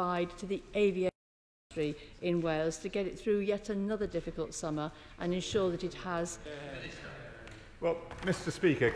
provide to the aviation industry in Wales to get it through yet another difficult summer and ensure that it has... Well, Mr Speaker,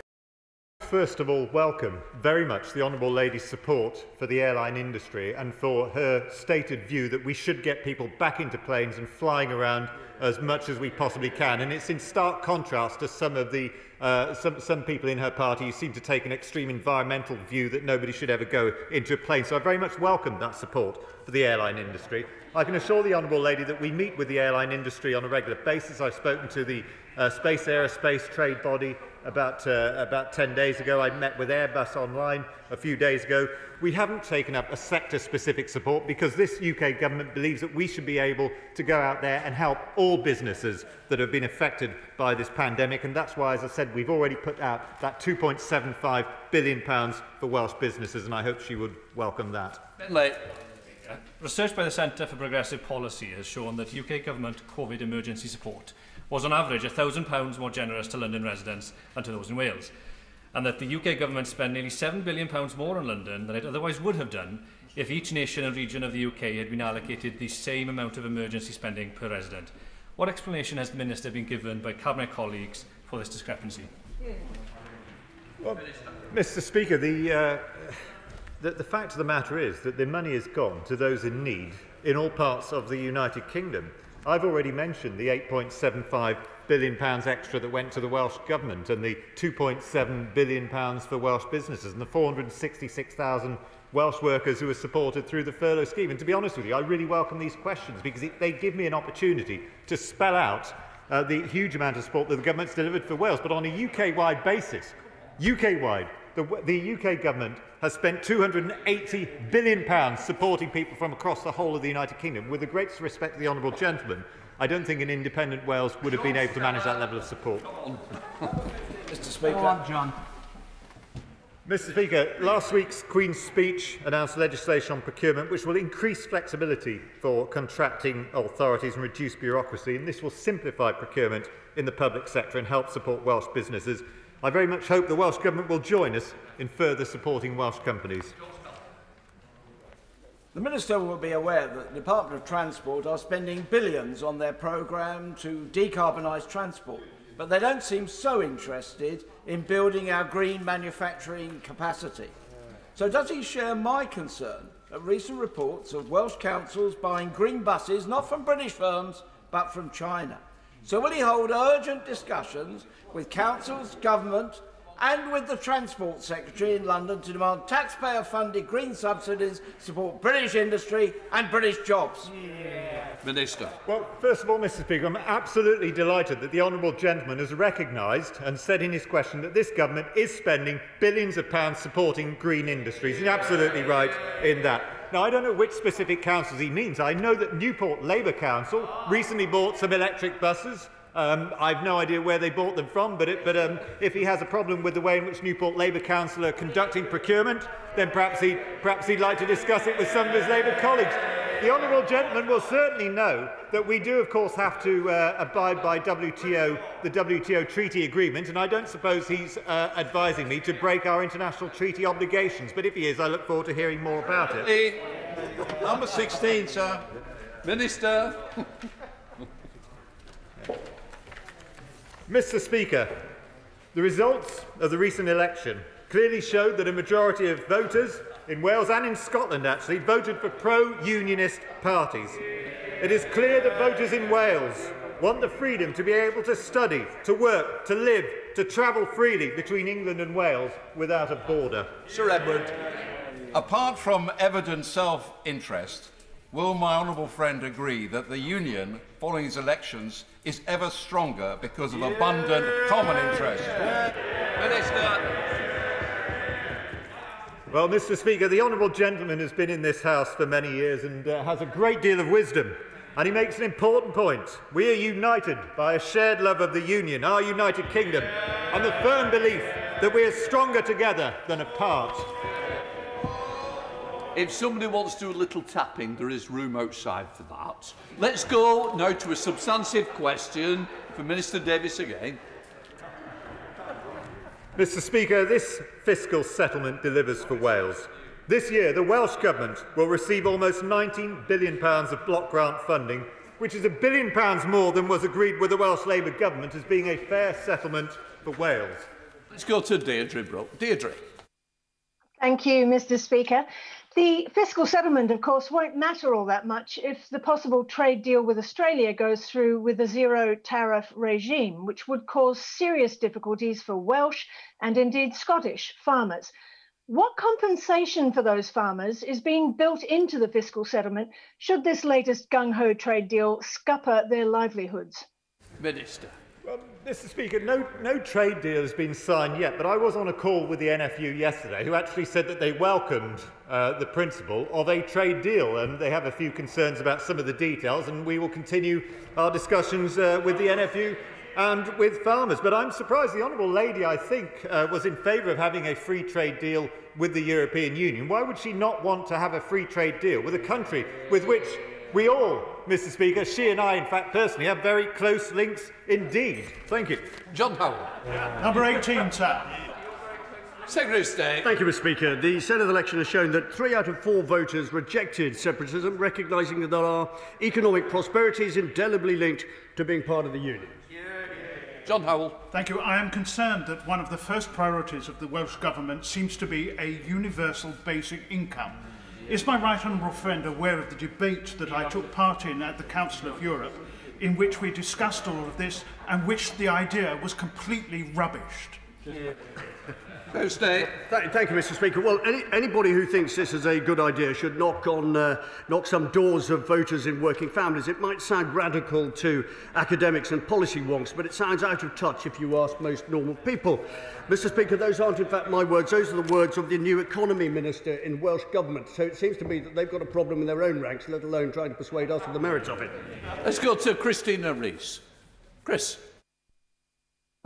First of all, welcome very much the Honourable Lady's support for the airline industry and for her stated view that we should get people back into planes and flying around as much as we possibly can. And it's in stark contrast to some of the uh, some, some people in her party who seem to take an extreme environmental view that nobody should ever go into a plane. So I very much welcome that support for the airline industry. I can assure the Honourable Lady that we meet with the airline industry on a regular basis. I've spoken to the uh, Space Aerospace Trade Body about, uh, about 10 days ago. I met with Airbus online a few days ago. We haven't taken up a sector-specific support because this UK government believes that we should be able to go out there and help all businesses that have been affected by this pandemic. And that's why, as I said, we've already put out that £2.75 billion pounds for Welsh businesses, and I hope she would welcome that. Research by the Centre for Progressive Policy has shown that UK government COVID emergency support was on average £1,000 more generous to London residents than to those in Wales. And that the UK government spent nearly £7 billion more on London than it otherwise would have done if each nation and region of the UK had been allocated the same amount of emergency spending per resident. What explanation has the Minister been given by Cabinet colleagues for this discrepancy? Well, Mr Speaker, the, uh, the, the fact of the matter is that the money has gone to those in need in all parts of the United Kingdom. I've already mentioned the 8.75 billion pounds extra that went to the Welsh government and the 2.7 billion pounds for Welsh businesses and the 466,000 Welsh workers who were supported through the furlough scheme. And to be honest with you, I really welcome these questions because it, they give me an opportunity to spell out uh, the huge amount of support that the government's delivered for Wales, but on a UK-wide basis. UK-wide, the, the UK government has spent 280 billion pounds supporting people from across the whole of the United Kingdom. With the greatest respect to the Honourable Gentleman, I don't think an independent Wales would have been able to manage that level of support. Mr Speaker. Go on, John. Mr Speaker, last week's Queen's speech announced legislation on procurement which will increase flexibility for contracting authorities and reduce bureaucracy and this will simplify procurement in the public sector and help support Welsh businesses. I very much hope the Welsh Government will join us in further supporting Welsh companies. The Minister will be aware that the Department of Transport are spending billions on their programme to decarbonise transport, but they don't seem so interested in building our green manufacturing capacity. So does he share my concern at recent reports of Welsh councils buying green buses not from British firms but from China? So will he hold urgent discussions with councils, government and with the Transport Secretary in London to demand taxpayer-funded green subsidies support British industry and British jobs? Yeah. Minister. Well, first of all, Mr Speaker, I'm absolutely delighted that the honourable gentleman has recognised and said in his question that this government is spending billions of pounds supporting green industries. He's absolutely right in that. Now, I don't know which specific councils he means. I know that Newport Labour Council recently bought some electric buses. Um, I've no idea where they bought them from, but, it, but um, if he has a problem with the way in which Newport Labour Council are conducting procurement, then perhaps, he, perhaps he'd like to discuss it with some of his Labour colleagues. The honourable gentleman will certainly know that we do, of course, have to uh, abide by WTO, the WTO treaty agreement, and I don't suppose he's uh, advising me to break our international treaty obligations. But if he is, I look forward to hearing more about it. Number 16, sir. Minister. Mr Speaker, the results of the recent election clearly showed that a majority of voters in Wales and in Scotland actually voted for pro-unionist parties. It is clear that voters in Wales want the freedom to be able to study, to work, to live, to travel freely between England and Wales without a border. Sir Edward, apart from evident self-interest, will my honourable friend agree that the Union, following these elections, is ever stronger because of abundant common interest. Minister. Well, Mr Speaker, the honourable gentleman has been in this House for many years and uh, has a great deal of wisdom. And he makes an important point. We are united by a shared love of the Union, our United Kingdom, and the firm belief that we are stronger together than apart. If somebody wants to do a little tapping, there is room outside for that. Let's go now to a substantive question for Minister Davis again. Mr Speaker, this fiscal settlement delivers for Wales. This year, the Welsh Government will receive almost £19 billion of block grant funding, which is a billion pounds more than was agreed with the Welsh Labour Government as being a fair settlement for Wales. Let's go to Deirdre Brooke. Deirdre. Thank you, Mr Speaker. The fiscal settlement, of course, won't matter all that much if the possible trade deal with Australia goes through with a zero tariff regime, which would cause serious difficulties for Welsh and indeed Scottish farmers. What compensation for those farmers is being built into the fiscal settlement should this latest gung ho trade deal scupper their livelihoods? Minister. Well, Mr. Speaker, no, no trade deal has been signed yet, but I was on a call with the NFU yesterday who actually said that they welcomed uh, the principle of a trade deal and they have a few concerns about some of the details, and we will continue our discussions uh, with the NFU and with farmers. But I'm surprised the Honourable Lady, I think, uh, was in favour of having a free trade deal with the European Union. Why would she not want to have a free trade deal with a country with which we all, Mr Speaker, she and I, in fact, personally, have very close links indeed? Thank you. John Howell. Number 18, sir. Secretary of State. Thank you, Mr Speaker. The Senedd election has shown that three out of four voters rejected separatism, recognising that our economic prosperity is indelibly linked to being part of the Union. John Howell. Thank you. I am concerned that one of the first priorities of the Welsh Government seems to be a universal basic income. Is my right honourable friend aware of the debate that I took part in at the Council of Europe in which we discussed all of this and which the idea was completely rubbished? Yeah. Thursday. stay. Thank, thank you, Mr. Speaker. Well, any, anybody who thinks this is a good idea should knock on uh, knock some doors of voters in working families. It might sound radical to academics and policy wonks, but it sounds out of touch if you ask most normal people. Mr. Speaker, those aren't in fact my words. Those are the words of the new economy minister in Welsh government. So it seems to me that they've got a problem in their own ranks, let alone trying to persuade us of the merits of it. Let's go to Christina Rees. Chris.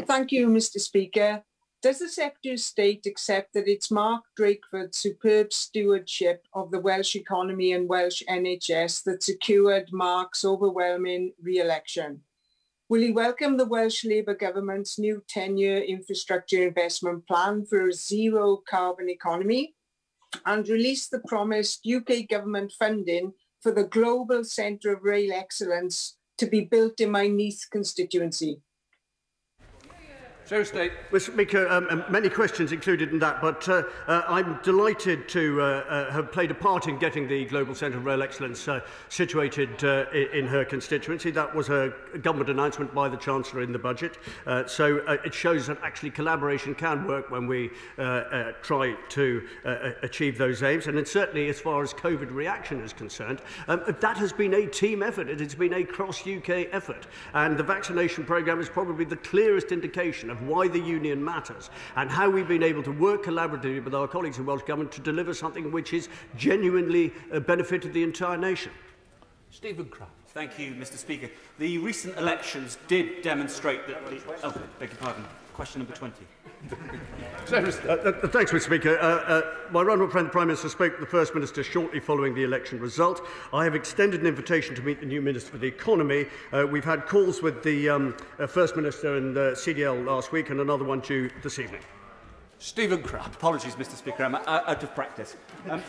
Thank you, Mr. Speaker. Does the Secretary of State accept that it's Mark Drakeford's superb stewardship of the Welsh economy and Welsh NHS that secured Mark's overwhelming re-election? Will he welcome the Welsh Labour government's new 10-year infrastructure investment plan for a zero carbon economy and release the promised UK government funding for the Global Centre of Rail Excellence to be built in my Neath constituency? State. Mr Speaker, um, um, many questions included in that, but uh, uh, I'm delighted to uh, uh, have played a part in getting the Global Centre of Rail Excellence uh, situated uh, in, in her constituency. That was a government announcement by the Chancellor in the budget. Uh, so uh, it shows that actually collaboration can work when we uh, uh, try to uh, uh achieve those aims. And it's certainly, as far as COVID reaction is concerned, um, that has been a team effort. It has been a cross-UK effort. And the vaccination programme is probably the clearest indication of of why the union matters and how we've been able to work collaboratively with our colleagues in Welsh Government to deliver something which is genuinely uh, benefited the entire nation. Stephen Craft. Thank you, Mr Speaker. The recent elections did demonstrate that... The, oh, beg your pardon. Question number 20 uh, uh, thanks, Mr. Speaker. Uh, uh, my honourable friend, the Prime Minister, spoke to the First Minister shortly following the election result. I have extended an invitation to meet the new Minister for the Economy. Uh, we've had calls with the um, uh, First Minister and uh, CDL last week, and another one due this evening. Stephen Crabb. Apologies, Mr. Speaker. I'm out of practice. Um,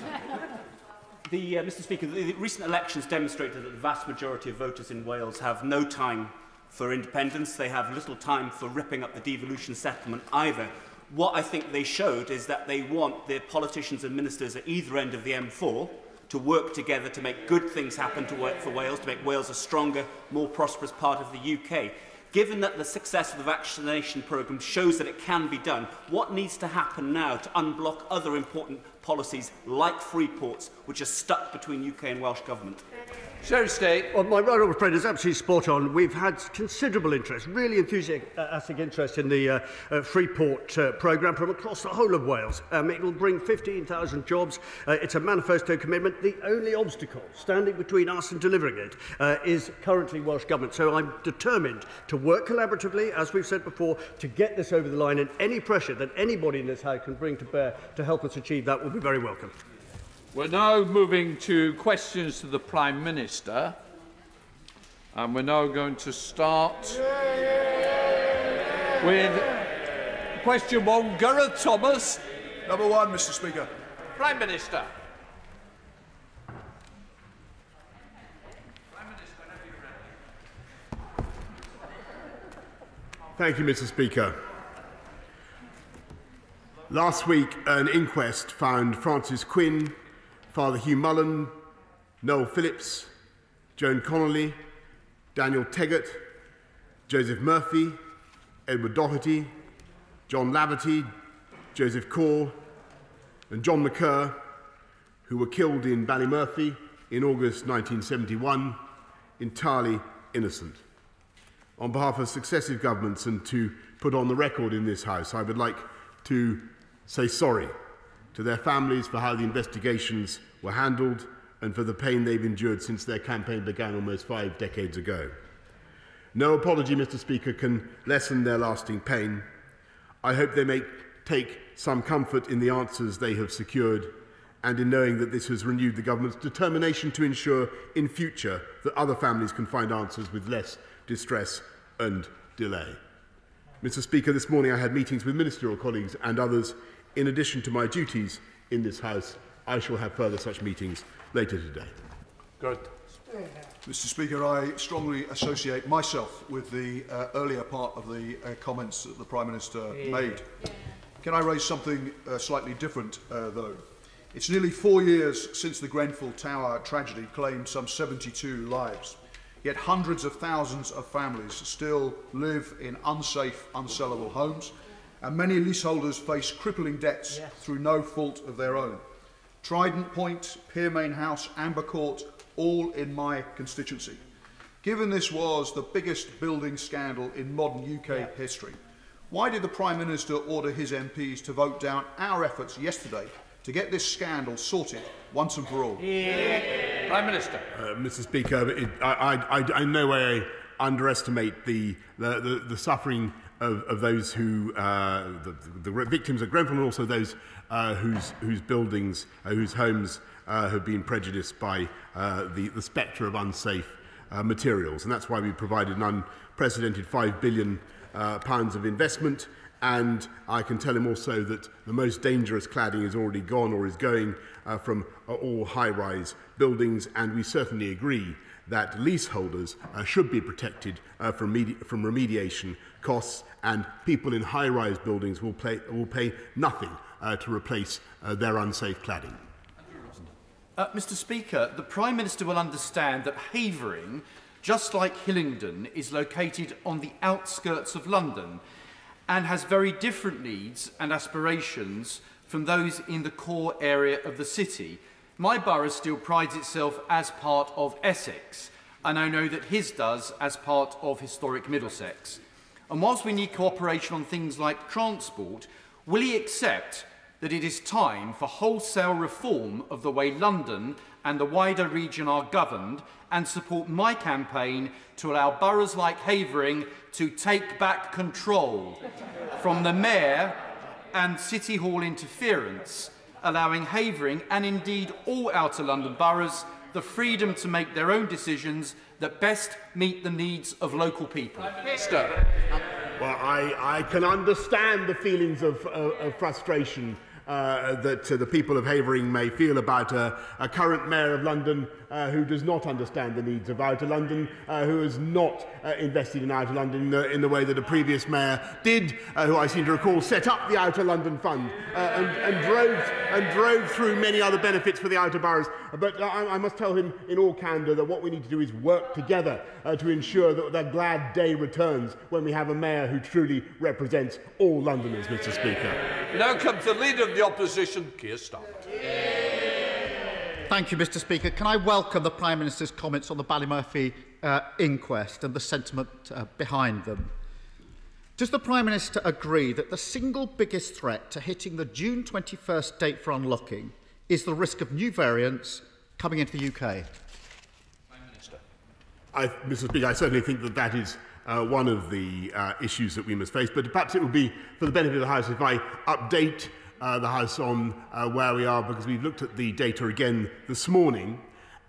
the, Mr. Speaker, the recent elections demonstrated that the vast majority of voters in Wales have no time for independence. They have little time for ripping up the devolution settlement either. What I think they showed is that they want their politicians and ministers at either end of the M4 to work together to make good things happen to work for Wales, to make Wales a stronger, more prosperous part of the UK. Given that the success of the vaccination programme shows that it can be done, what needs to happen now to unblock other important policies like free ports, which are stuck between UK and Welsh Government? Sherry State. Well, my honourable friend is absolutely spot on. We've had considerable interest, really enthusiastic uh, uh, interest in the uh, uh, Freeport uh, programme from across the whole of Wales. Um, it will bring 15,000 jobs. Uh, it's a manifesto commitment. The only obstacle standing between us and delivering it uh, is currently Welsh Government. So I'm determined to work collaboratively, as we've said before, to get this over the line and any pressure that anybody in this House can bring to bear to help us achieve that will be very welcome. We're now moving to questions to the Prime Minister. And we're now going to start with question one, Gareth Thomas. Number one, Mr Speaker. Prime Minister. Thank you, Mr. Speaker. Last week, an inquest found Francis Quinn, Father Hugh Mullan, Noel Phillips, Joan Connolly, Daniel Teggart, Joseph Murphy, Edward Doherty, John Laverty, Joseph Corr, and John McKerr, who were killed in Ballymurphy in August 1971, entirely innocent. On behalf of successive governments and to put on the record in this House, I would like to say sorry to their families for how the investigations were handled and for the pain they've endured since their campaign began almost five decades ago. No apology, Mr. Speaker, can lessen their lasting pain. I hope they may take some comfort in the answers they have secured and in knowing that this has renewed the government's determination to ensure in future that other families can find answers with less distress and delay. Mr Speaker, this morning I had meetings with ministerial colleagues and others. In addition to my duties in this House, I shall have further such meetings later today. Good. Mr Speaker, I strongly associate myself with the uh, earlier part of the uh, comments that the Prime Minister yeah. made. Can I raise something uh, slightly different, uh, though? It's nearly four years since the Grenfell Tower tragedy claimed some 72 lives. Yet hundreds of thousands of families still live in unsafe, unsellable homes, and many leaseholders face crippling debts yes. through no fault of their own. Trident Point, Piermain House, Amber Court, all in my constituency. Given this was the biggest building scandal in modern UK yeah. history, why did the Prime Minister order his MPs to vote down our efforts yesterday to get this scandal sorted once and for all? Yeah. Prime Minister. Uh, Mr. Speaker, it, I, I, I in no way underestimate the, the, the, the suffering of, of those who, uh, the, the victims of Grenfell and also those uh, whose, whose buildings, uh, whose homes uh, have been prejudiced by uh, the, the spectre of unsafe uh, materials. And that's why we provided an unprecedented £5 billion pounds of investment. And I can tell him also that the most dangerous cladding is already gone or is going uh, from uh, all high-rise buildings. And we certainly agree that leaseholders uh, should be protected from, from remediation costs and people in high-rise buildings will, pay, will pay nothing uh, to replace uh, their unsafe cladding. Uh, Mr Speaker, the Prime Minister will understand that Havering, just like Hillingdon, is located on the outskirts of London and has very different needs and aspirations from those in the core area of the city. My borough still prides itself as part of Essex, and I know that his does as part of historic Middlesex. And whilst we need cooperation on things like transport, will he accept that it is time for wholesale reform of the way London and the wider region are governed and support my campaign to allow boroughs like Havering to take back control from the Mayor and City Hall interference, allowing Havering and indeed all outer London boroughs the freedom to make their own decisions that best meet the needs of local people. Minister. Well, I, I can understand the feelings of, uh, of frustration uh, that uh, the people of Havering may feel about a, a current mayor of London uh, who does not understand the needs of Outer London, uh, who has not uh, invested in Outer London in the, in the way that a previous mayor did, uh, who I seem to recall set up the Outer London Fund uh, and, and, drove, and drove through many other benefits for the outer boroughs. But I, I must tell him in all candour that what we need to do is work together uh, to ensure that the glad day returns when we have a mayor who truly represents all Londoners, Mr Speaker. Now comes the Leader of the Opposition, Keir Starmer. Thank you, Mr Speaker. Can I welcome the Prime Minister's comments on the Ballymurphy uh, inquest and the sentiment uh, behind them? Does the Prime Minister agree that the single biggest threat to hitting the June 21st date for unlocking is the risk of new variants coming into the UK? Prime Minister. I, Mr Speaker, I certainly think that that is uh, one of the uh, issues that we must face, but perhaps it would be for the benefit of the House if I update uh, the House on uh, where we are because we've looked at the data again this morning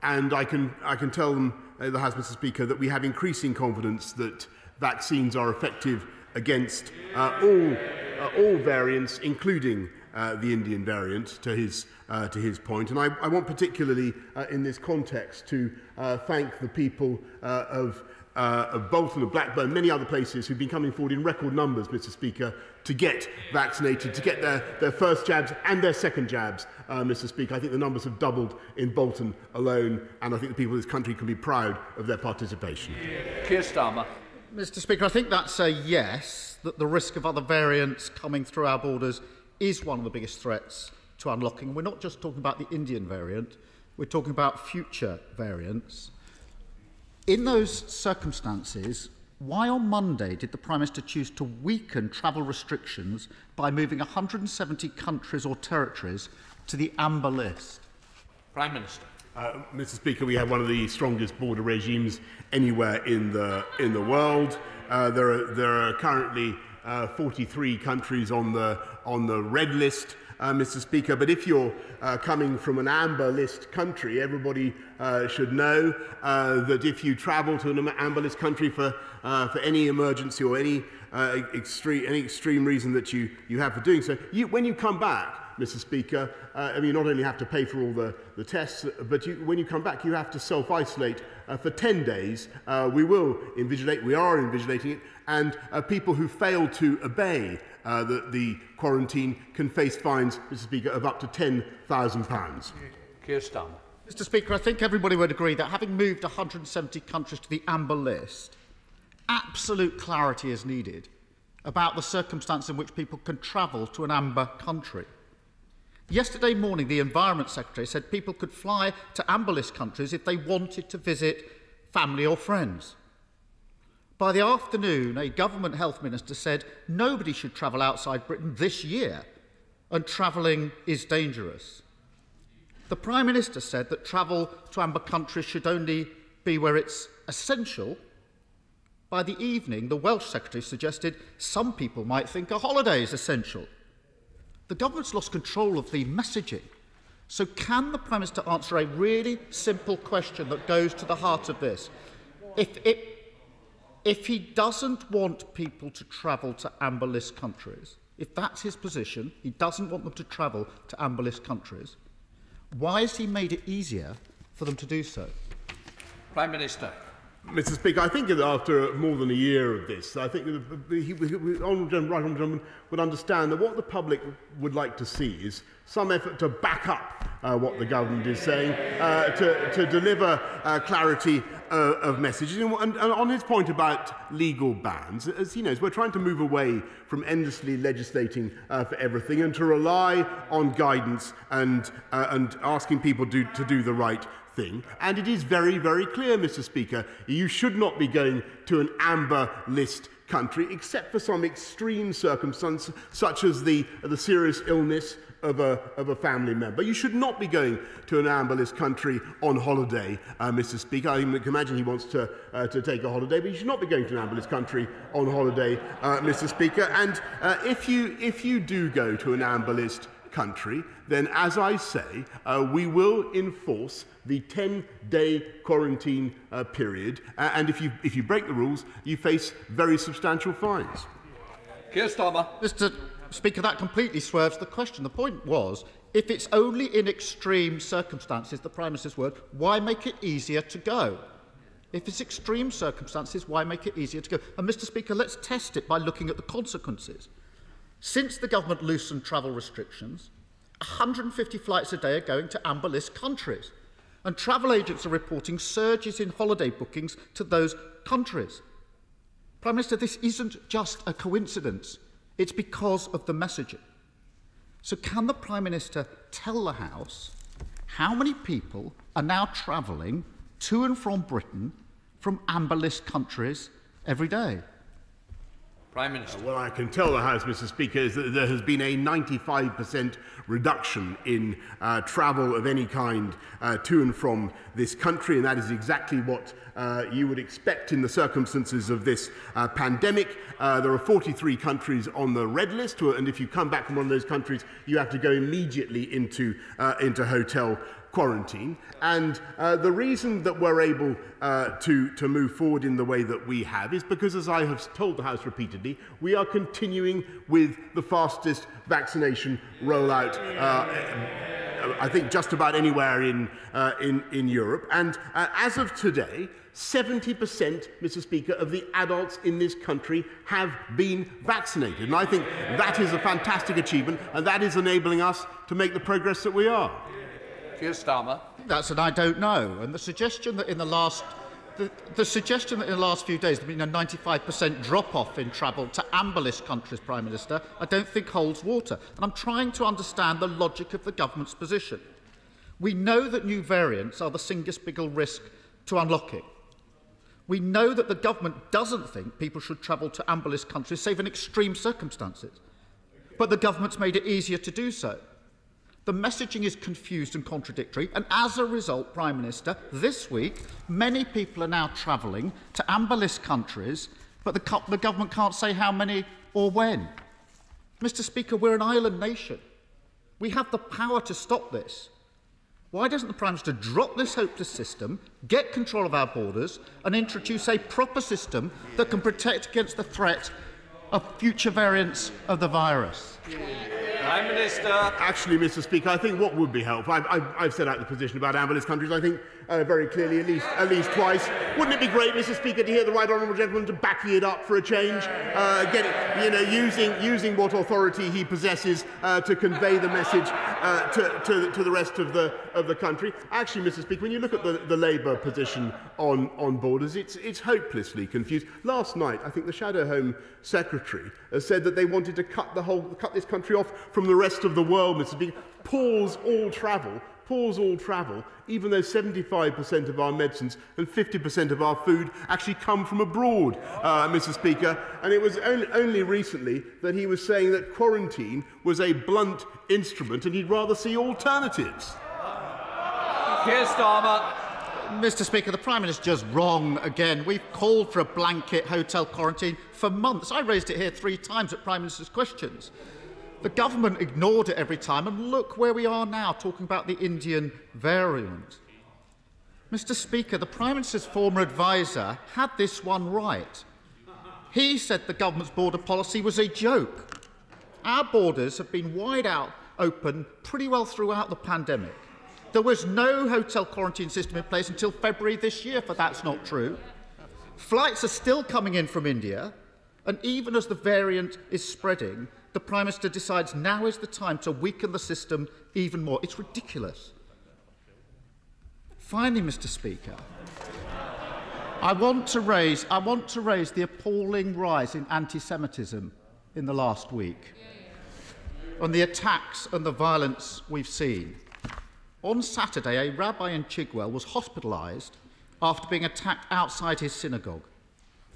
and I can, I can tell them, uh, the House, Mr Speaker, that we have increasing confidence that vaccines are effective against uh, all, uh, all variants, including uh, the Indian variant, to his, uh, to his point. And I, I want particularly, uh, in this context, to uh, thank the people uh, of uh, of Bolton, of Blackburn, many other places who've been coming forward in record numbers, Mr Speaker, to get vaccinated, to get their, their first jabs and their second jabs, uh, Mr. Speaker. I think the numbers have doubled in Bolton alone, and I think the people of this country can be proud of their participation. Keir Starmer. Mr. Speaker, I think that's a yes, that the risk of other variants coming through our borders is one of the biggest threats to unlocking. We're not just talking about the Indian variant, we're talking about future variants. In those circumstances, Why on Monday did the Prime Minister choose to weaken travel restrictions by moving 170 countries or territories to the amber list? Prime Minister. Uh, Mr Speaker, we have one of the strongest border regimes anywhere in the, in the world. Uh, there, are, there are currently uh, 43 countries on the, on the red list. Uh, Mr. Speaker, but if you're uh, coming from an amber list country, everybody uh, should know uh, that if you travel to an amber list country for, uh, for any emergency or any, uh, extreme, any extreme reason that you, you have for doing so, you, when you come back, Mr. Speaker. Uh, I mean, you not only have to pay for all the, the tests, but you, when you come back, you have to self-isolate uh, for 10 days. Uh, we will invigilate, we are invigilating it, and people who fail to obey uh, the, the quarantine can face fines, Mr. Speaker, of up to £10,000. Keir Starmer. Mr Speaker, I think everybody would agree that having moved 170 countries to the amber list, absolute clarity is needed about the circumstance in which people can travel to an amber country. Yesterday morning, the Environment Secretary said people could fly to amber list countries if they wanted to visit family or friends. By the afternoon, a government health minister said nobody should travel outside Britain this year, and travelling is dangerous. The Prime Minister said that travel to amber countries should only be where it's essential. By the evening, the Welsh Secretary suggested some people might think a holiday is essential. The government's lost control of the messaging. So, can the Prime Minister answer a really simple question that goes to the heart of this? If, if, if he doesn't want people to travel to amber list countries, if that's his position, he doesn't want them to travel to amber list countries, why has he made it easier for them to do so? Prime Minister. Mr. Speaker, I think that after more than a year of this, I think that the, he, he, Honourable Gentleman, right Honourable Gentleman would understand that what the public would like to see is some effort to back up uh, what the government is saying, uh, to, to deliver uh, clarity uh, of messages. And, and, on his point about legal bans, as he knows, we're trying to move away from endlessly legislating uh, for everything and to rely on guidance and, uh, and asking people do, to do the right thing. And it is very, very clear, Mr. Speaker, you should not be going to an amber list country except for some extreme circumstance, such as the, the serious illness of a, of a family member. You should not be going to an amber country on holiday, uh, Mr. Speaker. I can imagine he wants to, uh, to take a holiday, but you should not be going to an amber country on holiday, uh, Mr. Speaker. And uh, if, you, if you do go to an amber country, then as I say, uh, we will enforce the 10 day quarantine uh, period. Uh, and if you, if you break the rules, you face very substantial fines. Keir Starmer. Mr. Speaker, that completely swerves the question. The point was if it's only in extreme circumstances, the Prime Minister's word, why make it easier to go? If it's extreme circumstances, why make it easier to go? And, Mr. Speaker, let's test it by looking at the consequences. Since the government loosened travel restrictions, 150 flights a day are going to amber list countries. And travel agents are reporting surges in holiday bookings to those countries. Prime Minister, this isn't just a coincidence. It's because of the messaging. So, can the Prime Minister tell the House how many people are now travelling to and from Britain from amber list countries every day? Prime Minister. Uh, well, I can tell the House, Mr. Speaker, is that there has been a 95% reduction in uh, travel of any kind uh, to and from this country, and that is exactly what uh, you would expect in the circumstances of this uh, pandemic. Uh, there are 43 countries on the red list, and if you come back from one of those countries, you have to go immediately into, into hotel quarantine. And uh, the reason that we're able uh, to, to move forward in the way that we have is because, as I have told the House repeatedly, we are continuing with the fastest vaccination rollout. Uh, I think just about anywhere in, uh, in, in Europe. And uh, as of today, 70%, Mr. Speaker, of the adults in this country have been vaccinated. And I think that is a fantastic achievement, and that is enabling us to make the progress that we are. Starmer. That's an I don't know. And the suggestion that in the last the, the suggestion that in the last few days there's been a 95% drop off in travel to amber list countries, Prime Minister, I don't think holds water. And I'm trying to understand the logic of the government's position. We know that new variants are the single biggest risk to unlocking. We know that the government doesn't think people should travel to amber list countries save in extreme circumstances. But the government's made it easier to do so. The messaging is confused and contradictory, and as a result, Prime Minister, this week, many people are now travelling to amber list countries, but the, the government can't say how many or when. Mr Speaker, we're an island nation. We have the power to stop this. Why doesn't the Prime Minister drop this hopeless system, get control of our borders, and introduce a proper system that can protect against the threat of future variants of the virus? Prime Minister. Actually, Mr. Speaker, I think what would be helpful, I've, I've, I've set out the position about ambulance countries, I think uh, very clearly at least, at least twice. Wouldn't it be great, Mr. Speaker, to hear the right honourable gentleman to back it up for a change, uh, get it, you know, using, using what authority he possesses uh, to convey the message uh, to, to, to the rest of the, of the country? Actually, Mr. Speaker, when you look at the, the Labour position on, on borders, it's, it's hopelessly confused. Last night, I think the Shadow Home Secretary said that they wanted to cut, the whole, cut this country off from the rest of the world, Mr. Speaker, pause all travel pause all travel, even though 75% of our medicines and 50% of our food actually come from abroad, uh, Mr. Speaker. And it was only, only recently that he was saying that quarantine was a blunt instrument and he'd rather see alternatives. Keir Starmer. Mr Speaker, the Prime Minister's just wrong again. We've called for a blanket hotel quarantine for months. I raised it here three times at Prime Minister's questions. The government ignored it every time, and look where we are now talking about the Indian variant. Mr. Speaker, the Prime Minister's former adviser had this one right. He said the government's border policy was a joke. Our borders have been wide out open pretty well throughout the pandemic. There was no hotel quarantine system in place until February this year, for that's not true. Flights are still coming in from India, and even as the variant is spreading, the Prime Minister decides now is the time to weaken the system even more. It's ridiculous. Finally, Mr Speaker, I want to raise, I want to raise the appalling rise in anti-Semitism in the last week and the attacks and the violence we've seen. On Saturday, a rabbi in Chigwell was hospitalised after being attacked outside his synagogue.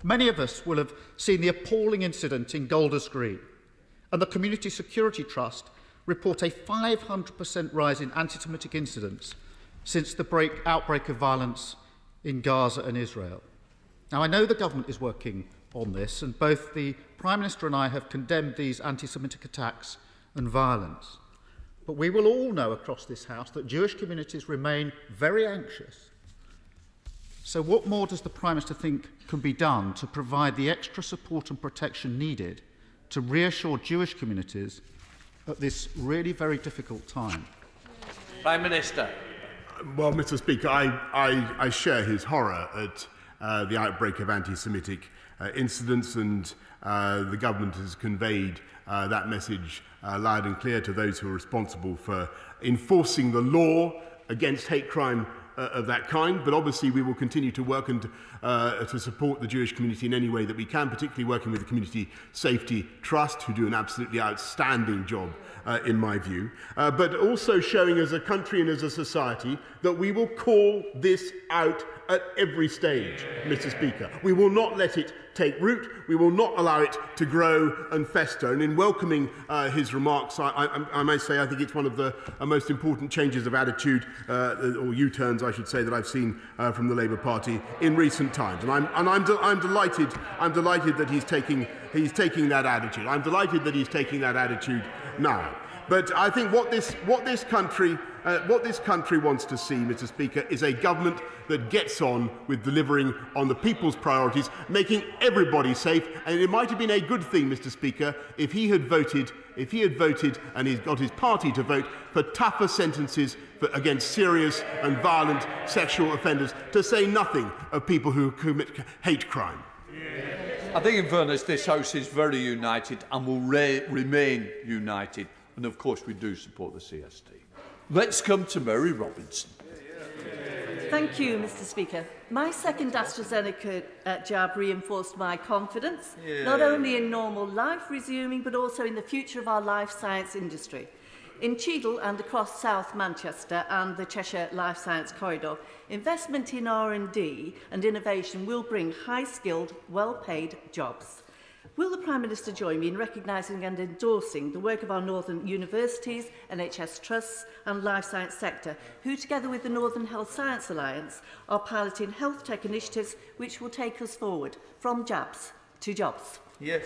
Many of us will have seen the appalling incident in Golders Green and the Community Security Trust report a 500% rise in anti-Semitic incidents since the break, outbreak of violence in Gaza and Israel. Now, I know the government is working on this, and both the Prime Minister and I have condemned these anti-Semitic attacks and violence. But we will all know across this House that Jewish communities remain very anxious. So what more does the Prime Minister think can be done to provide the extra support and protection needed to reassure Jewish communities at this really very difficult time? Prime Minister. Well, Mr Speaker, I, I, I share his horror at uh, the outbreak of anti-Semitic uh, incidents and uh, the government has conveyed uh, that message uh, loud and clear to those who are responsible for enforcing the law against hate crime uh, of that kind. But obviously, we will continue to work and uh, to support the Jewish community in any way that we can, particularly working with the Community Safety Trust, who do an absolutely outstanding job uh, in my view, uh, but also showing as a country and as a society that we will call this out at every stage, Mr. Speaker. We will not let it take root. We will not allow it to grow and fester. And in welcoming uh, his remarks, I, I, I may say I think it's one of the uh, most important changes of attitude, uh, or U-turns, I should say, that I've seen uh, from the Labour Party in recent times. And I'm, and I'm, de I'm delighted. I'm delighted that he's taking, he's taking that attitude. I'm delighted that he's taking that attitude now. But I think what this, what this country Uh, what this country wants to see, Mr. Speaker, is a government that gets on with delivering on the people's priorities, making everybody safe. And it might have been a good thing, Mr. Speaker, if he had voted, if he had voted and he's got his party to vote for tougher sentences for, against serious and violent sexual offenders, to say nothing of people who commit hate crime. I think, in fairness, this House is very united and will re remain united. And, of course, we do support the CST. Let's come to Mary Robinson. Thank you, Mr Speaker. My second AstraZeneca uh, jab reinforced my confidence, yeah. not only in normal life resuming, but also in the future of our life science industry. In Cheadle and across South Manchester and the Cheshire Life Science Corridor, investment in R&D and innovation will bring high-skilled, well-paid jobs. Will the Prime Minister join me in recognising and endorsing the work of our Northern universities, NHS trusts and life science sector, who together with the Northern Health Science Alliance are piloting health tech initiatives which will take us forward from jabs to jobs? Yes.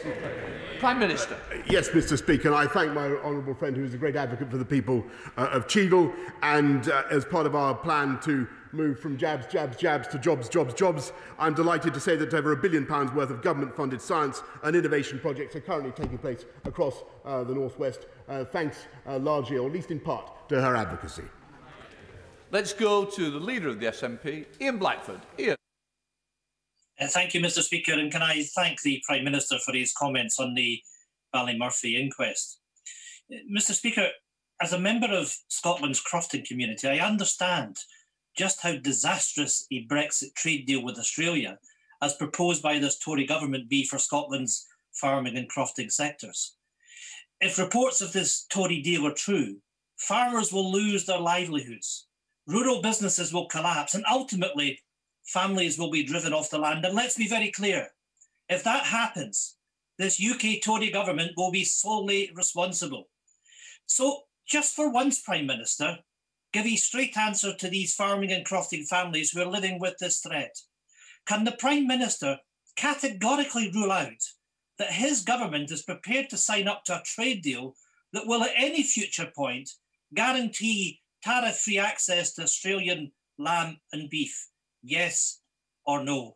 Prime Minister. Yes, Mr Speaker, I thank my honourable friend who is a great advocate for the people uh, of Cheadle and uh, as part of our plan to move from jabs, jabs, jabs to jobs, jobs, jobs. I'm delighted to say that over a billion pounds worth of government-funded science and innovation projects are currently taking place across uh, the Northwest, uh, thanks uh, largely, or at least in part, to her advocacy. Let's go to the leader of the SNP, Ian Blackford. Ian. Uh, thank you, Mr Speaker, and can I thank the Prime Minister for his comments on the Ballymurphy inquest. Uh, Mr Speaker, as a member of Scotland's crofting community, I understand just how disastrous a Brexit trade deal with Australia, as proposed by this Tory government, be for Scotland's farming and crofting sectors. If reports of this Tory deal are true, farmers will lose their livelihoods, rural businesses will collapse, and ultimately, families will be driven off the land. And let's be very clear if that happens, this UK Tory government will be solely responsible. So, just for once, Prime Minister, give a straight answer to these farming and crofting families who are living with this threat. Can the Prime Minister categorically rule out that his government is prepared to sign up to a trade deal that will at any future point guarantee tariff-free access to Australian lamb and beef? Yes or no?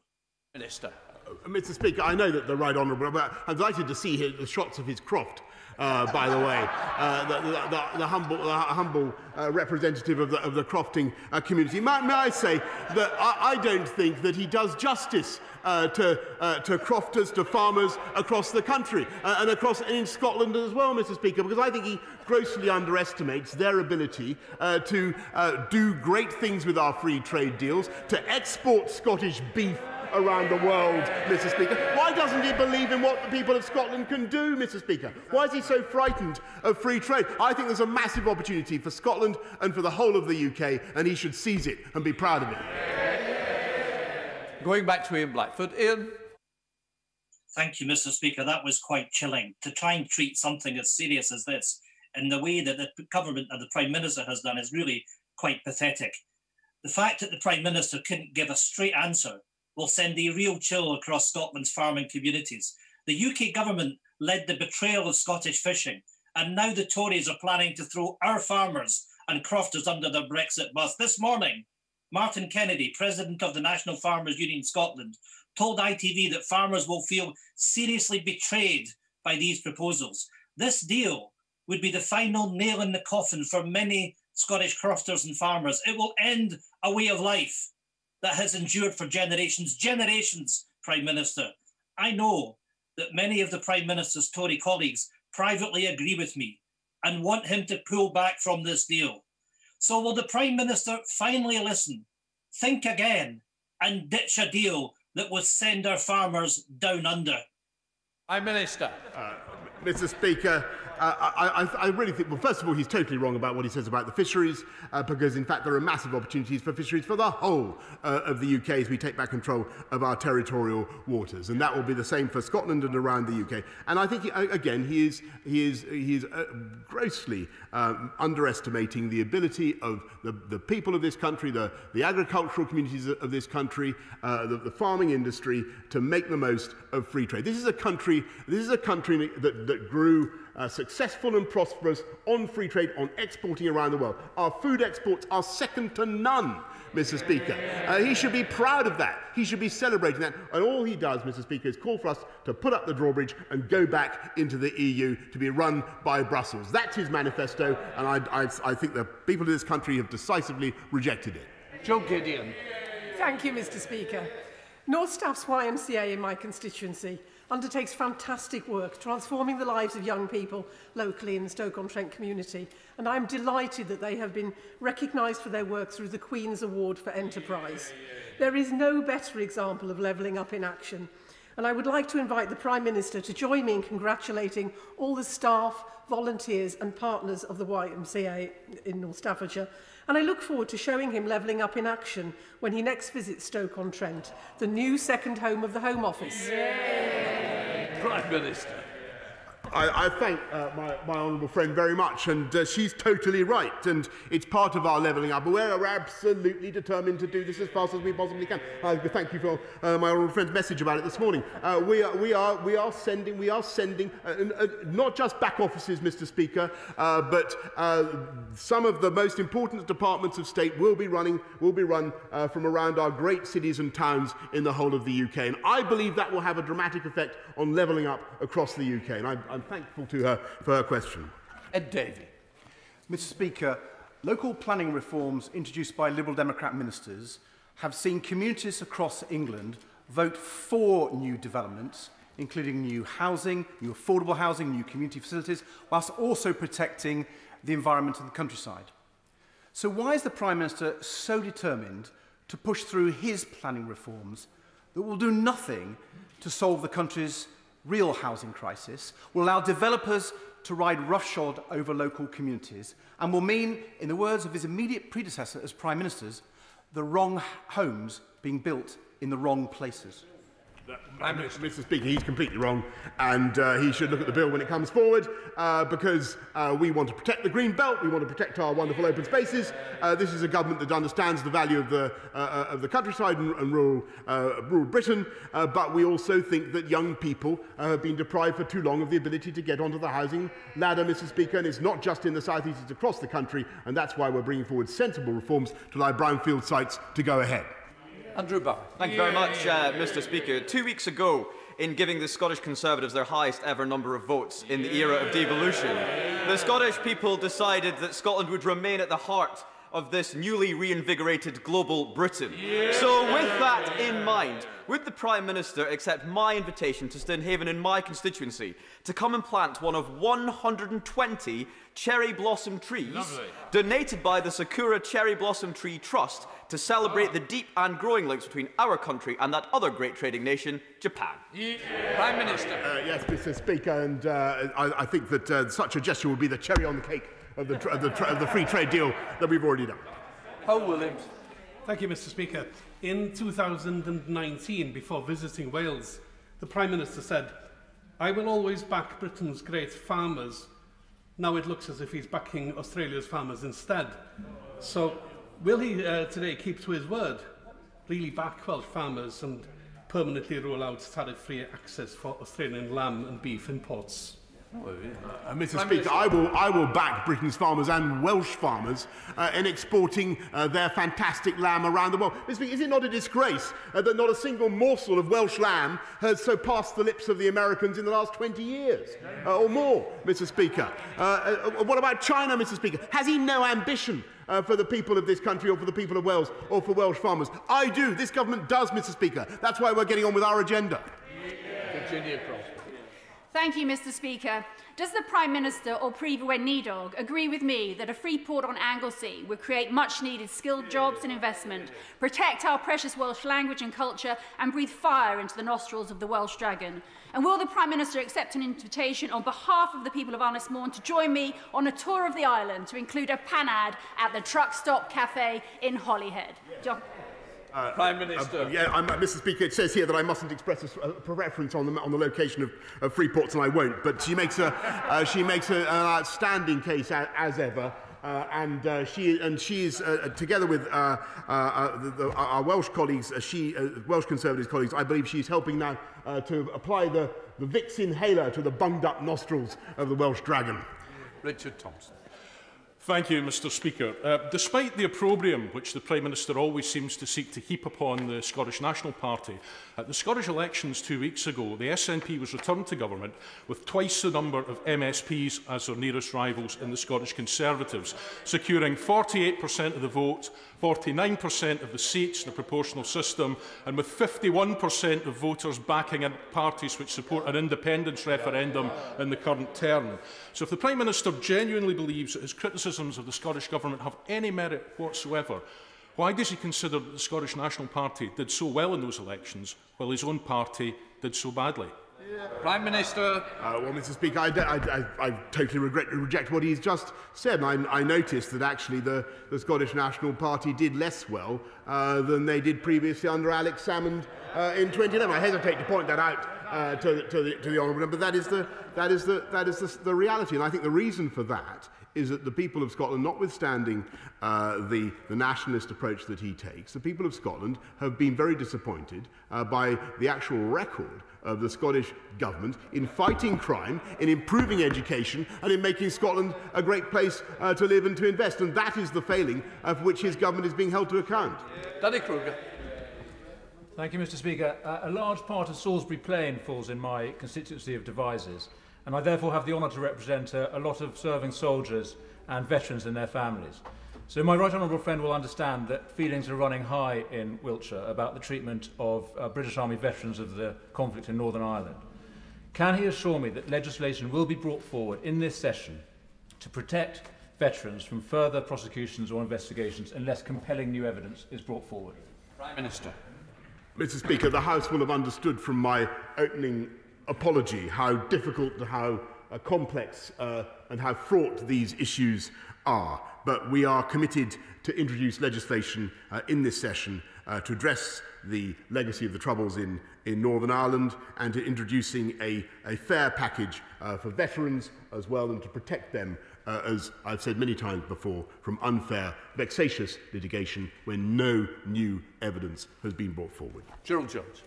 Minister. Uh, Mr Speaker, I know that the Right Honourable, I'm delighted to see the shots of his croft uh, by the way, uh, the, the, the, humble, the humble uh, representative of the, of the crofting uh, community. May, may I say that I, I don't think that he does justice uh, to, uh, to crofters, to farmers across the country and across in Scotland as well, Mr. Speaker, because I think he grossly underestimates their ability to do great things with our free trade deals, to export Scottish beef around the world, Mr. Speaker. Why doesn't he believe in what the people of Scotland can do, Mr. Speaker? Why is he so frightened of free trade? I think there's a massive opportunity for Scotland and for the whole of the UK, and he should seize it and be proud of it. Going back to Ian Blackford. Ian? Thank you, Mr. Speaker. That was quite chilling. To try and treat something as serious as this in the way that the government and the Prime Minister has done is really quite pathetic. The fact that the Prime Minister couldn't give a straight answer will send a real chill across Scotland's farming communities. The UK government led the betrayal of Scottish fishing, and now the Tories are planning to throw our farmers and crofters under the Brexit bus. This morning, Martin Kennedy, president of the National Farmers Union Scotland, told ITV that farmers will feel seriously betrayed by these proposals. This deal would be the final nail in the coffin for many Scottish crofters and farmers. It will end a way of life that has endured for generations, generations, Prime Minister. I know that many of the Prime Minister's Tory colleagues privately agree with me and want him to pull back from this deal. So will the Prime Minister finally listen, think again, and ditch a deal that would send our farmers down under? Prime Minister. Uh, Mr Speaker, I, I, I, really think, well, first of all, he's totally wrong about what he says about the fisheries, uh, because in fact there are massive opportunities for fisheries for the whole uh, of the UK as we take back control of our territorial waters. And that will be the same for Scotland and around the UK. And I think, he, again, he is, he is, he is uh, grossly um, underestimating the ability of the, the people of this country, the, the agricultural communities of this country, uh, the, the farming industry to make the most of free trade. This is a country, this is a country that, that that grew uh, successful and prosperous on free trade, on exporting around the world. Our food exports are second to none. Mr. Speaker. Uh, he should be proud of that. He should be celebrating that. And all he does, Mr. Speaker, is call for us to put up the drawbridge and go back into the EU to be run by Brussels. That's his manifesto, and I, I, I think the people of this country have decisively rejected it. Jo Gideon. Thank you, Mr. Speaker. North Staffs YMCA in my constituency undertakes fantastic work transforming the lives of young people locally in the Stoke-on-Trent community. And I'm delighted that they have been recognised for their work through the Queen's Award for Enterprise. Yeah, yeah, yeah. There is no better example of levelling up in action. And I would like to invite the Prime Minister to join me in congratulating all the staff, volunteers and partners of the YMCA in North Staffordshire and I look forward to showing him levelling up in action when he next visits Stoke-on-Trent, the new second home of the Home Office. Prime Minister. I, I thank uh, my, my honourable friend very much, and uh, she's totally right, and it's part of our levelling up. We're absolutely determined to do this as fast as we possibly can. I thank you for uh, my honourable friend's message about it this morning. Uh, we, are, we, are, we are sending, we are sending uh, uh, not just back offices, Mr. Speaker, uh, but uh, some of the most important departments of state will be running, will be run uh, from around our great cities and towns in the whole of the UK, and I believe that will have a dramatic effect on levelling up across the UK. And I, I'm Thankful to her for her question. Ed Davey. Mr Speaker, local planning reforms introduced by Liberal Democrat ministers have seen communities across England vote for new developments, including new housing, new affordable housing, new community facilities, whilst also protecting the environment and the countryside. So why is the Prime Minister so determined to push through his planning reforms that will do nothing to solve the country's real housing crisis, will allow developers to ride roughshod over local communities and will mean, in the words of his immediate predecessor as Prime Ministers, the wrong homes being built in the wrong places. Prime Minister. Mr. Speaker, he's completely wrong, and uh, he should look at the bill when it comes forward, uh, because uh, we want to protect the green belt, we want to protect our wonderful open spaces. Uh, this is a government that understands the value of the uh, uh, of the countryside and, and rural uh, rural Britain, uh, but we also think that young people uh, have been deprived for too long of the ability to get onto the housing ladder, Mr. Speaker, and it's not just in the south east; it's across the country, and that's why we're bringing forward sensible reforms to allow brownfield sites to go ahead. Andrew Barr. Thank you very much, uh, Mr. Speaker. Two weeks ago, in giving the Scottish Conservatives their highest ever number of votes in the era of devolution, the Scottish people decided that Scotland would remain at the heart of this newly reinvigorated global Britain. So, with that in mind, would the Prime Minister accept my invitation to Stonehaven in my constituency to come and plant one of 120 cherry blossom trees Lovely. donated by the Sakura Cherry Blossom Tree Trust to celebrate the deep and growing links between our country and that other great trading nation, Japan. Yeah. Prime Minister. Uh, yes, Mr Speaker, and uh, I, I think that uh, such a gesture would be the cherry on the cake of the, of the, of the free trade deal that we've already done. Paul Williams. Thank you, Mr Speaker. In 2019, before visiting Wales, the Prime Minister said, I will always back Britain's great farmers. Now it looks as if he's backing Australia's farmers instead. So will he uh, today keep to his word, really back Welsh farmers and permanently roll out tariff-free access for Australian lamb and beef imports? Oh, well, uh, Mr. Prime Speaker, Minister. I will, I will back Britain's farmers and Welsh farmers uh, in exporting uh, their fantastic lamb around the world. Mr. Speaker, is it not a disgrace uh, that not a single morsel of Welsh lamb has so passed the lips of the Americans in the last 20 years uh, or more, Mr. Speaker? Uh, uh, what about China, Mr. Speaker? Has he no ambition uh, for the people of this country or for the people of Wales or for Welsh farmers? I do. This government does, Mr. Speaker. That's why we're getting on with our agenda. Virginia Crosbie. Thank you, Mr Speaker. Does the Prime Minister or Prif Weinidog agree with me that a free port on Anglesey would create much needed skilled jobs and investment, protect our precious Welsh language and culture and breathe fire into the nostrils of the Welsh dragon? And will the Prime Minister accept an invitation on behalf of the people of Ynys to join me on a tour of the island to include a panad at the Truck Stop Cafe in Holyhead? Jo Uh, Prime Minister. Uh, yeah, I'm, uh, Mr. Speaker, it says here that I mustn't express a, a preference on the, on the location of, of free ports, and I won't. But she makes, a, uh, she makes a, an outstanding case, a, as ever. uh, and uh, she and she's uh, uh, together with the, the, our Welsh colleagues, she Welsh Conservatives colleagues, I believe she's helping now to apply the the Vicks inhaler to the bunged up nostrils of the Welsh dragon. Richard Thompson. Thank you, Mr Speaker. Uh, despite the opprobrium which the Prime Minister always seems to seek to heap upon the Scottish National Party, at the Scottish elections two weeks ago, the SNP was returned to government with twice the number of MSPs as their nearest rivals in the Scottish Conservatives, securing 48% of the vote, 49% of the seats in a proportional system, and with 51% of voters backing parties which support an independence referendum in the current term. So if the Prime Minister genuinely believes that his criticisms of the Scottish Government have any merit whatsoever, why does he consider that the Scottish National Party did so well in those elections while his own party did so badly? Prime Minister. Uh, well, Mr. Speaker, I, I, I, I totally regret reject what he's just said. I, I noticed that actually the, the Scottish National Party did less well uh, than they did previously under Alex Salmond uh, in 2011. I hesitate to point that out uh, to, the, to, the, to the Honourable Member, that is, the, that is, the, that is the, the reality. And I think the reason for that is that the people of Scotland, notwithstanding uh, the, the nationalist approach that he takes, the people of Scotland have been very disappointed uh, by the actual record of the Scottish Government in fighting crime, in improving education, and in making Scotland a great place uh, to live and to invest. And that is the failing of which his government is being held to account. Danny Kruger. Thank you, Mr Speaker. Uh, a large part of Salisbury Plain falls in my constituency of Devizes, and I therefore have the honour to represent a, a lot of serving soldiers and veterans and their families. So my right honourable friend will understand that feelings are running high in Wiltshire about the treatment of uh, British Army veterans of the conflict in Northern Ireland. Can he assure me that legislation will be brought forward in this session to protect veterans from further prosecutions or investigations unless compelling new evidence is brought forward? Prime Minister. Mr Speaker, the House will have understood from my opening apology how difficult, how uh, complex uh, and how fraught these issues are. But we are committed to introduce legislation uh, in this session uh, to address the legacy of the Troubles in, in Northern Ireland and to introducing a, a fair package uh, for veterans as well and to protect them uh, as I've said many times before, from unfair, vexatious litigation when no new evidence has been brought forward. Gerald Jones.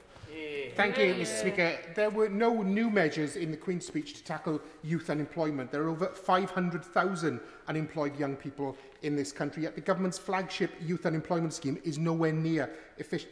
Thank you, Mr Speaker. There were no new measures in the Queen's speech to tackle youth unemployment. There are over 500,000 unemployed young people in this country, yet the government's flagship youth unemployment scheme is nowhere near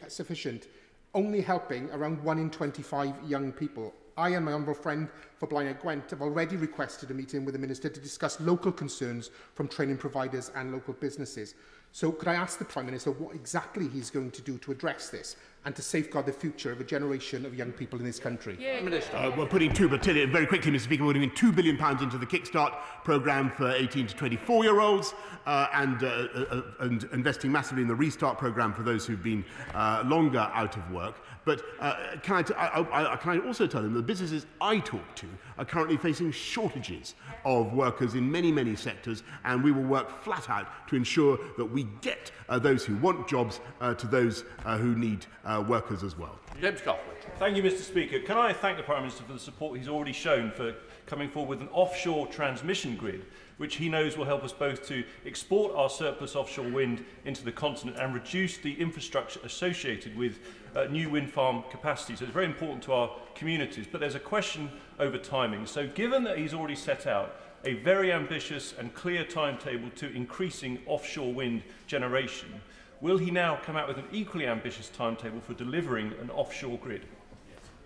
sufficient, only helping around 1 in 25 young people. I and my honourable friend for Blaenau Gwent have already requested a meeting with the Minister to discuss local concerns from training providers and local businesses. So could I ask the Prime Minister what exactly he's going to do to address this? And to safeguard the future of a generation of young people in this country? Yeah. Minister. Uh, we're putting two, but very quickly, Mr Speaker, we're putting £2 billion pounds into the Kickstart programme for 18 to 24-year-olds uh, and, uh, uh, and investing massively in the Restart programme for those who've been uh, longer out of work. But uh, can, I t- I, I, I, can I also tell them that the businesses I talk to are currently facing shortages of workers in many, many sectors, and we will work flat out to ensure that we get uh, those who want jobs uh, to those uh, who need uh, workers as well. James Coughlin. Thank you, Mr Speaker. Can I thank the Prime Minister for the support he's already shown for coming forward with an offshore transmission grid which he knows will help us both to export our surplus offshore wind into the continent and reduce the infrastructure associated with uh, new wind farm capacity. So it's very important to our communities. But there's a question over timing. So given that he's already set out a very ambitious and clear timetable to increasing offshore wind generation, Will he now come out with an equally ambitious timetable for delivering an offshore grid?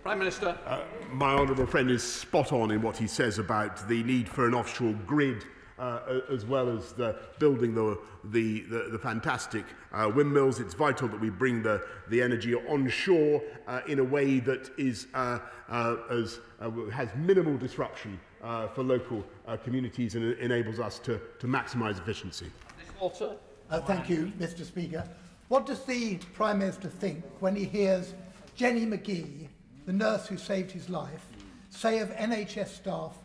Prime Minister. Uh, my honourable friend is spot on in what he says about the need for an offshore grid uh, as well as the building the, the, the, the fantastic uh, windmills. It's vital that we bring the, the energy onshore uh, in a way that is, uh, uh, as, uh, has minimal disruption uh, for local uh, communities and enables us to, to maximise efficiency. Walter. Uh, thank you, Mr Speaker. What does the Prime Minister think when he hears Jenny McGee, the nurse who saved his life, say of NHS staff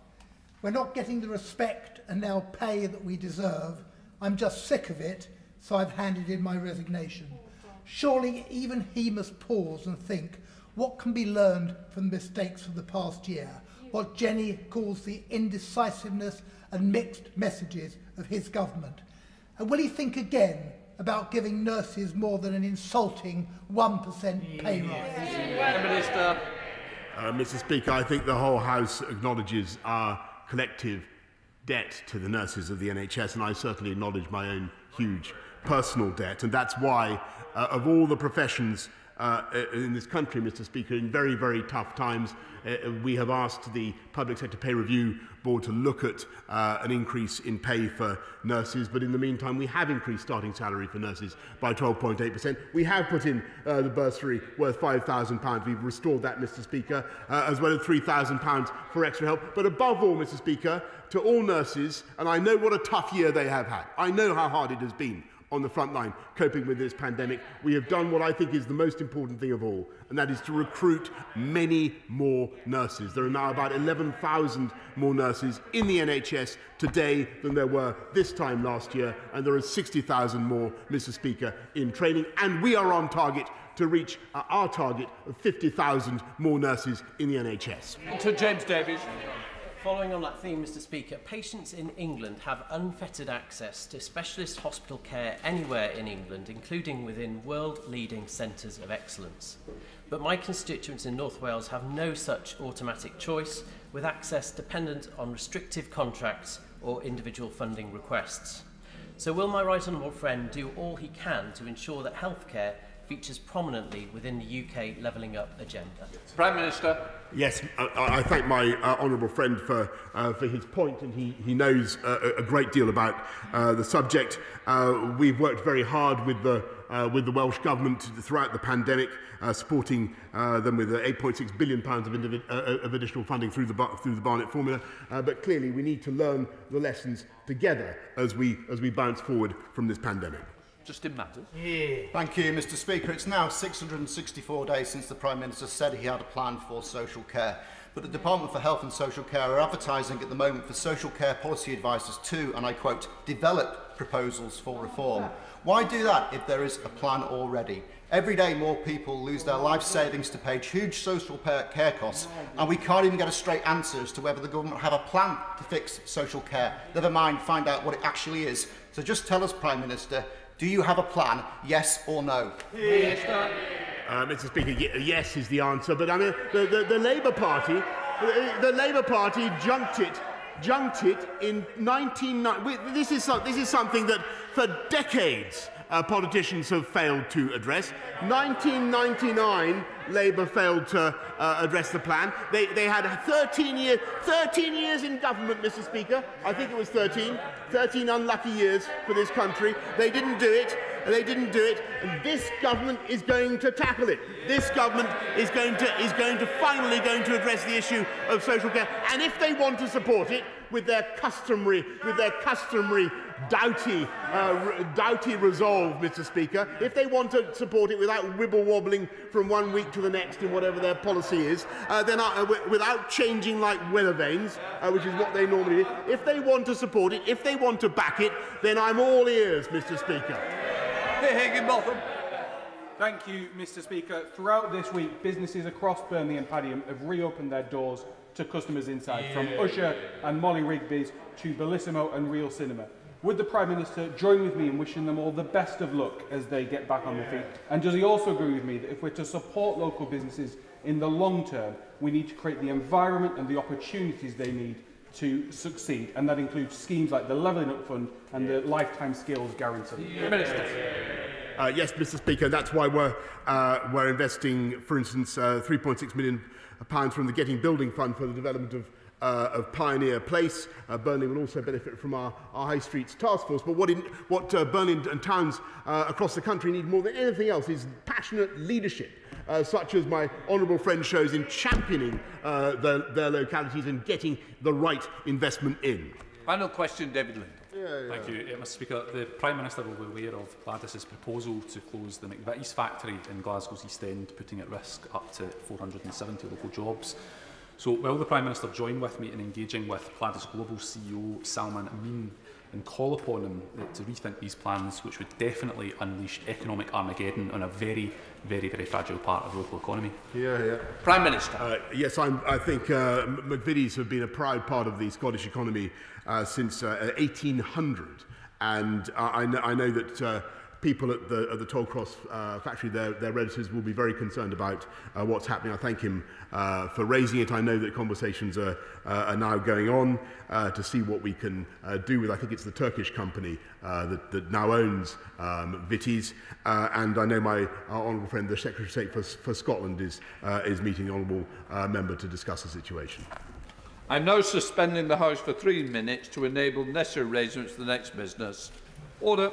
We're not getting the respect and now pay that we deserve. I'm just sick of it, so I've handed in my resignation. Surely even he must pause and think what can be learned from the mistakes of the past year, what Jenny calls the indecisiveness and mixed messages of his government. And will he think again about giving nurses more than an insulting 1% pay rise? Yeah. Minister. Uh, Mr. Speaker, I think the whole House acknowledges our collective debt to the nurses of the NHS, and I certainly acknowledge my own huge personal debt. And that's why, uh, of all the professions Uh, uh, in this country, Mr Speaker, in very, very tough times. Uh, uh we have asked the Public Sector Pay Review Board to look at uh, an increase in pay for nurses, but in the meantime, we have increased starting salary for nurses by 12.8%. We have put in uh, the bursary worth £5,000. We've restored that, Mr Speaker, uh, as well as £3,000 for extra help. But above all, Mr Speaker, to all nurses, and I know what a tough year they have had. I know how hard it has been. On the front line coping with this pandemic. We have done what I think is the most important thing of all, and that is to recruit many more nurses. There are now about 11,000 more nurses in the NHS today than there were this time last year, and there are 60,000 more, Mr. Speaker, in training, and we are on target to reach uh, our target of 50,000 more nurses in the NHS. To James Davies. Following on that theme, Mr Speaker, patients in England have unfettered access to specialist hospital care anywhere in England, including within world-leading centres of excellence. But my constituents in North Wales have no such automatic choice, with access dependent on restrictive contracts or individual funding requests. So will my right honourable friend do all he can to ensure that healthcare features prominently within the UK Levelling Up agenda. Prime Minister. Yes, I, I thank my uh, honourable friend for, uh, for his point, and he, he knows uh, a great deal about uh, the subject. Uh, we've worked very hard with the uh, with the Welsh Government throughout the pandemic, uh, supporting uh, them with uh, £8.6 billion pounds of, uh, uh, of additional funding through the, through the Barnett formula. Uh, but clearly, we need to learn the lessons together as we, as we bounce forward from this pandemic. Justin Madders. Yeah. Thank you, Mr Speaker. It's now 664 days since the Prime Minister said he had a plan for social care. But the Department for Health and Social Care are advertising at the moment for social care policy advisors to, and I quote, develop proposals for reform. Why do that if there is a plan already? Every day more people lose their life savings to pay huge social care costs and we can't even get a straight answer as to whether the government have a plan to fix social care. Never mind find out what it actually is. So just tell us, Prime Minister, do you have a plan, yes or no? Yes. Uh, Mr Speaker, yes is the answer, but I mean, the, the, the Labour Party, the, the Labour Party junked it junked it in 1990. This is, this is something that for decades uh, politicians have failed to address. 1999, Labour failed to uh, address the plan. They, they had 13, year, 13 years in government, Mr Speaker. I think it was 13. 13 unlucky years for this country. They didn't do it. They didn't do it. And this government is going to tackle it. This government is going to, is going to finally going to address the issue of social care. And if they want to support it with their customary, with their customary doughty, uh, doughty resolve, Mr Speaker, if they want to support it without wibble-wobbling from one week to the next in whatever their policy is, uh, then uh, without changing like weather vanes, uh, which is what they normally do, if they want to support it, if they want to back it, then I'm all ears, Mr Speaker. Higginbotham. Thank you, Mr Speaker. Throughout this week, businesses across Burnley and Padiham have reopened their doors to customers inside, yeah. from Usher and Molly Rigby's to Bellissimo and Reel Cinema. Would the Prime Minister join with me in wishing them all the best of luck as they get back yeah. on their feet? And does he also agree with me that if we're to support local businesses in the long term, we need to create the environment and the opportunities they need to succeed, and that includes schemes like the Levelling Up Fund and yeah. the Lifetime Skills Guarantee. Yeah. Minister. Uh, yes, Mr Speaker, that's why we're, uh, we're investing, for instance, uh, £3.6 million pounds from the Getting Building Fund for the development of uh, of Pioneer Place. Uh, Burnley will also benefit from our, our High Streets Task Force. But what, in, what uh, Burnley and towns uh, across the country need more than anything else is passionate leadership. Uh, such as my honourable friend shows in championing uh, their, their localities and getting the right investment in. Final question, David Lind. Yeah, yeah. Thank you, uh, Mr Speaker. The Prime Minister will be aware of Gladys's proposal to close the McVitie's factory in Glasgow's East End, putting at risk up to 470 local jobs. So will the Prime Minister join with me in engaging with Pladis Global CEO Salman Amin and call upon him to rethink these plans, which would definitely unleash economic Armageddon on a very, very, very fragile part of the local economy. Yeah, yeah. Prime Minister. Uh, yes, I'm, i think uh, McVitie's have been a proud part of the Scottish economy uh, since uh, 1800, and I, I know, I know that. Uh, people at the, at the Tollcross uh, factory, their, their relatives, will be very concerned about uh, what's happening. I thank him uh, for raising it. I know that conversations are, uh, are now going on uh, to see what we can uh, do with, I think it's the Turkish company uh, that, that now owns um, Vitis. Uh, and I know my honourable friend, the Secretary of State for, for Scotland, is, uh, is meeting the honourable uh, member to discuss the situation. I'm now suspending the House for three minutes to enable necessary arrangements for the next business. Order.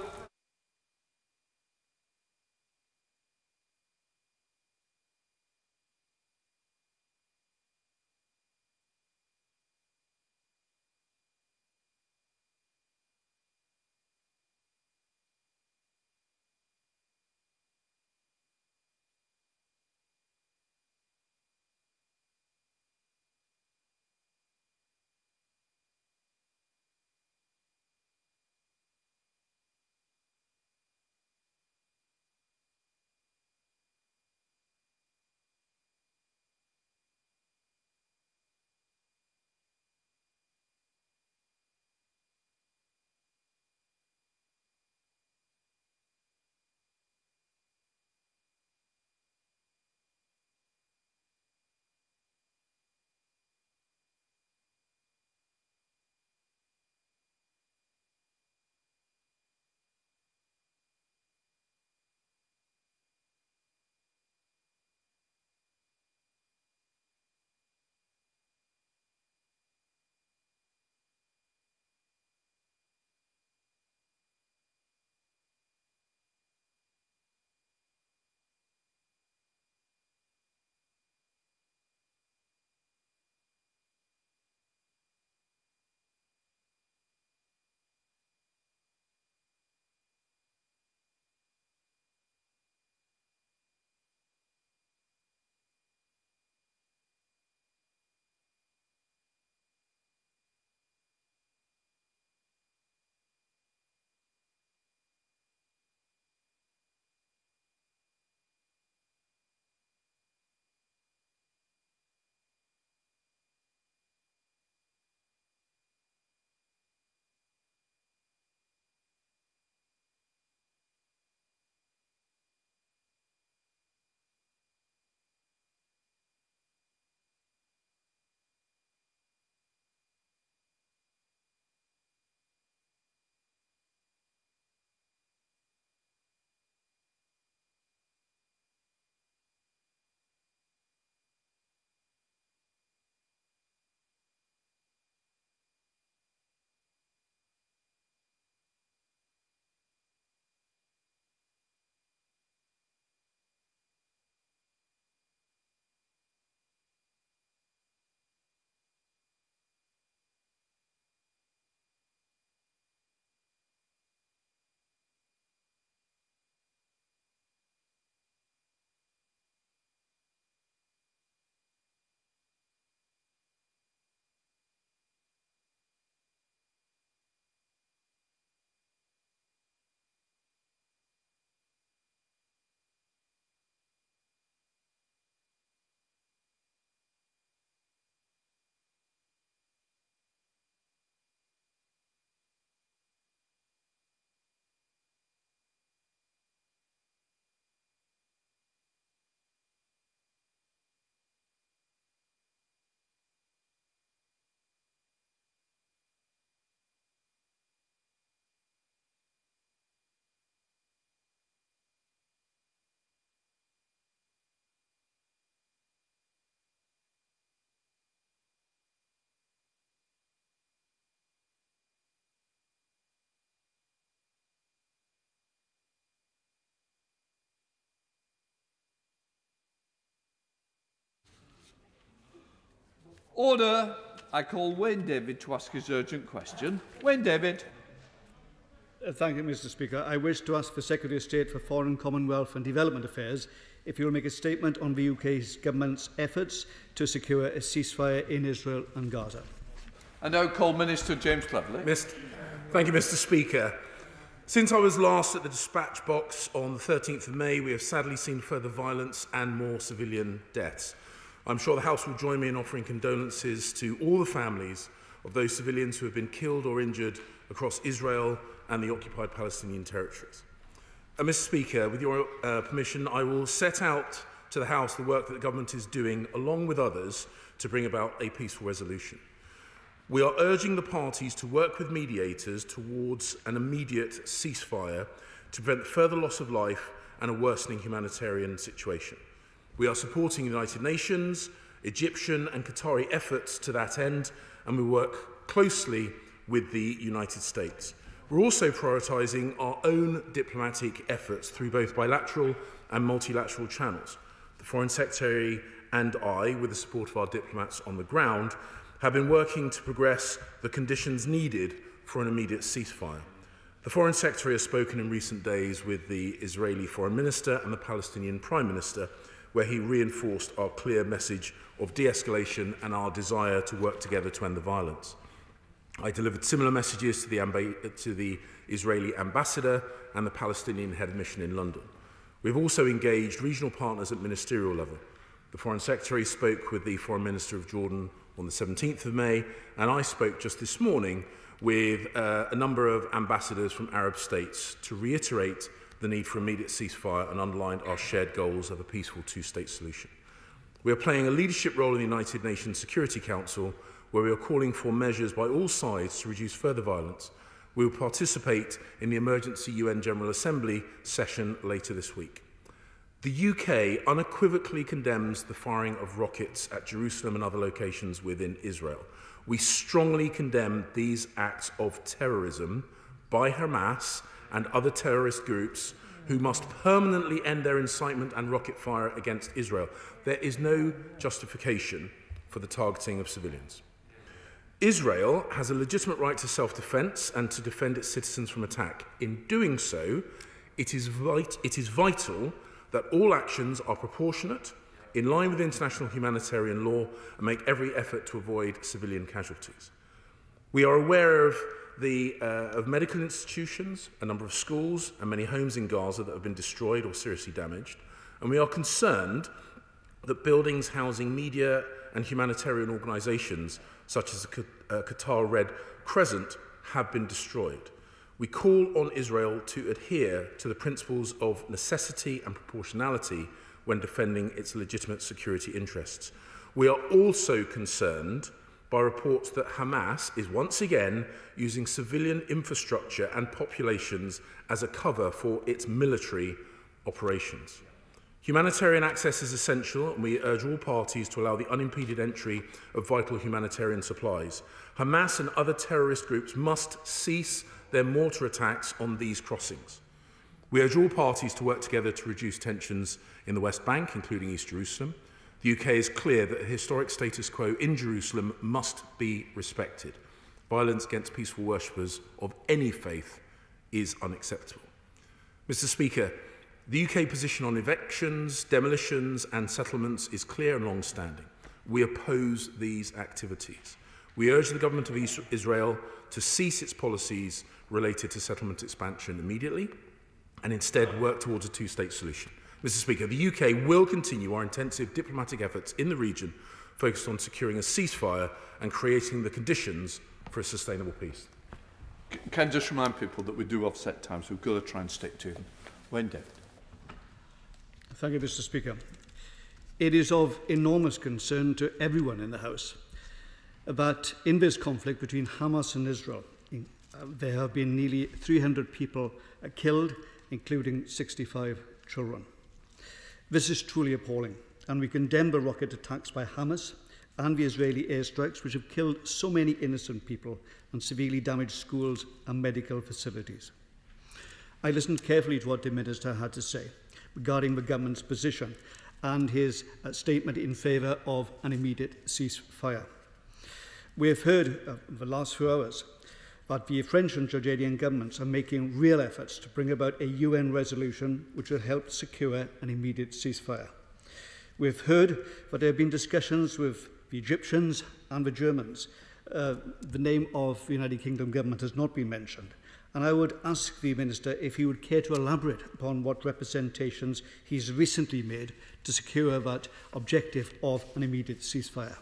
Order. I call Wayne David to ask his urgent question. Wayne David. Uh, thank you, Mr Speaker. I wish to ask the Secretary of State for Foreign, Commonwealth and Development Affairs if he will make a statement on the UK's government's efforts to secure a ceasefire in Israel and Gaza. I now call Minister James Cleverly. Mr. Thank you, Mr Speaker. Since I was last at the dispatch box on the 13th of May, we have sadly seen further violence and more civilian deaths. I'm sure the House will join me in offering condolences to all the families of those civilians who have been killed or injured across Israel and the occupied Palestinian territories. Uh, Mr Speaker, with your uh, permission, I will set out to the House the work that the government is doing, along with others, to bring about a peaceful resolution. We are urging the parties to work with mediators towards an immediate ceasefire to prevent further loss of life and a worsening humanitarian situation. We are supporting United Nations, Egyptian and Qatari efforts to that end, and we work closely with the United States. We're also prioritising our own diplomatic efforts through both bilateral and multilateral channels. The Foreign Secretary and I, with the support of our diplomats on the ground, have been working to progress the conditions needed for an immediate ceasefire. The Foreign Secretary has spoken in recent days with the Israeli Foreign Minister and the Palestinian Prime Minister, where he reinforced our clear message of de-escalation and our desire to work together to end the violence. I delivered similar messages to the, to the Israeli ambassador and the Palestinian head of mission in London. We've also engaged regional partners at ministerial level. The Foreign Secretary spoke with the Foreign Minister of Jordan on the 17th of May, and I spoke just this morning with uh, a number of ambassadors from Arab states to reiterate the need for immediate ceasefire and underlined our shared goals of a peaceful two-state solution. We are playing a leadership role in the United Nations Security Council where we are calling for measures by all sides to reduce further violence. We will participate in the Emergency UN General Assembly session later this week. The UK unequivocally condemns the firing of rockets at Jerusalem and other locations within Israel. We strongly condemn these acts of terrorism by Hamas and other terrorist groups who must permanently end their incitement and rocket fire against Israel. There is no justification for the targeting of civilians. Israel has a legitimate right to self-defense and to defend its citizens from attack. In doing so, it is, vit it is vital that all actions are proportionate in line with international humanitarian law and make every effort to avoid civilian casualties. We are aware of, the, uh, of medical institutions, a number of schools, and many homes in Gaza that have been destroyed or seriously damaged. And we are concerned that buildings housing media and humanitarian organisations, such as the uh, Qatar Red Crescent, have been destroyed. We call on Israel to adhere to the principles of necessity and proportionality when defending its legitimate security interests. We are also concerned by reports that Hamas is once again using civilian infrastructure and populations as a cover for its military operations. Humanitarian access is essential, and we urge all parties to allow the unimpeded entry of vital humanitarian supplies. Hamas and other terrorist groups must cease their mortar attacks on these crossings. We urge all parties to work together to reduce tensions in the West Bank, including East Jerusalem. The UK is clear that the historic status quo in Jerusalem must be respected. Violence against peaceful worshippers of any faith is unacceptable. Mr Speaker, the UK position on evictions, demolitions and settlements is clear and long-standing. We oppose these activities. We urge the Government of Israel to cease its policies related to settlement expansion immediately and instead work towards a two-state solution. Mr Speaker, the UK will continue our intensive diplomatic efforts in the region focused on securing a ceasefire and creating the conditions for a sustainable peace. Can I just remind people that we do offset set so we've got to try and stick to them. Wayne David. Thank you, Mr Speaker. It is of enormous concern to everyone in the House that in this conflict between Hamas and Israel, uh, there have been nearly 300 people killed, including 65 children. This is truly appalling, and we condemn the rocket attacks by Hamas and the Israeli airstrikes, which have killed so many innocent people and severely damaged schools and medical facilities. I listened carefully to what the Minister had to say regarding the government's position and his uh, statement in favour of an immediate ceasefire. We have heard uh, the last few hours but the French and Jordanian governments are making real efforts to bring about a UN resolution which will help secure an immediate ceasefire. We've heard that there have been discussions with the Egyptians and the Germans. Uh, the name of the United Kingdom government has not been mentioned. And I would ask the Minister if he would care to elaborate upon what representations he's recently made to secure that objective of an immediate ceasefire.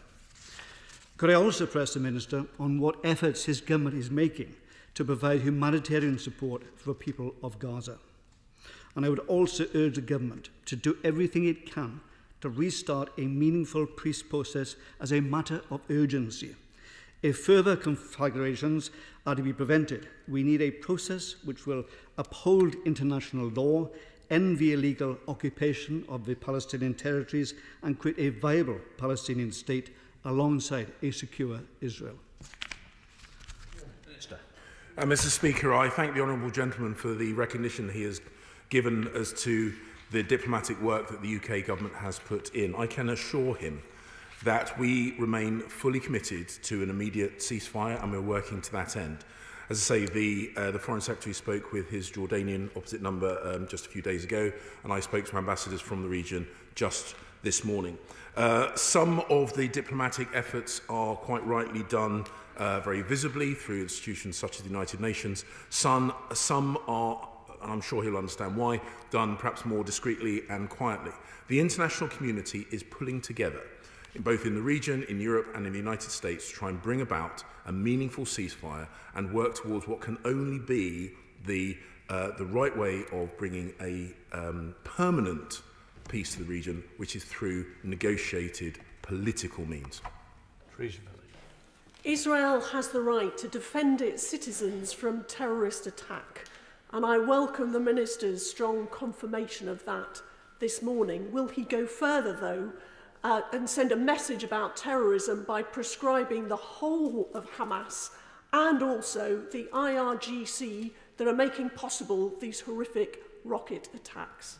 Could I also press the Minister on what efforts his government is making to provide humanitarian support for the people of Gaza? And I would also urge the government to do everything it can to restart a meaningful peace process as a matter of urgency. If further conflagrations are to be prevented, we need a process which will uphold international law, end the illegal occupation of the Palestinian territories, and create a viable Palestinian state alongside a secure Israel. Minister. Uh, Mr Speaker, I thank the Honourable Gentleman for the recognition he has given as to the diplomatic work that the UK Government has put in. I can assure him that we remain fully committed to an immediate ceasefire and we're working to that end. As I say, the, uh, the Foreign Secretary spoke with his Jordanian opposite number um, just a few days ago, and I spoke to ambassadors from the region just this morning. Uh, some of the diplomatic efforts are quite rightly done uh, very visibly through institutions such as the United Nations. Some, some are and I'm sure he'll understand why, done perhaps more discreetly and quietly. The international community is pulling together, both in the region, in Europe and in the United States, to try and bring about a meaningful ceasefire and work towards what can only be the, uh, the right way of bringing a um, permanent peace to the region, which is through negotiated political means. Israel has the right to defend its citizens from terrorist attack, and I welcome the Minister's strong confirmation of that this morning. Will he go further, though, uh, and send a message about terrorism by prescribing the whole of Hamas and also the IRGC that are making possible these horrific rocket attacks?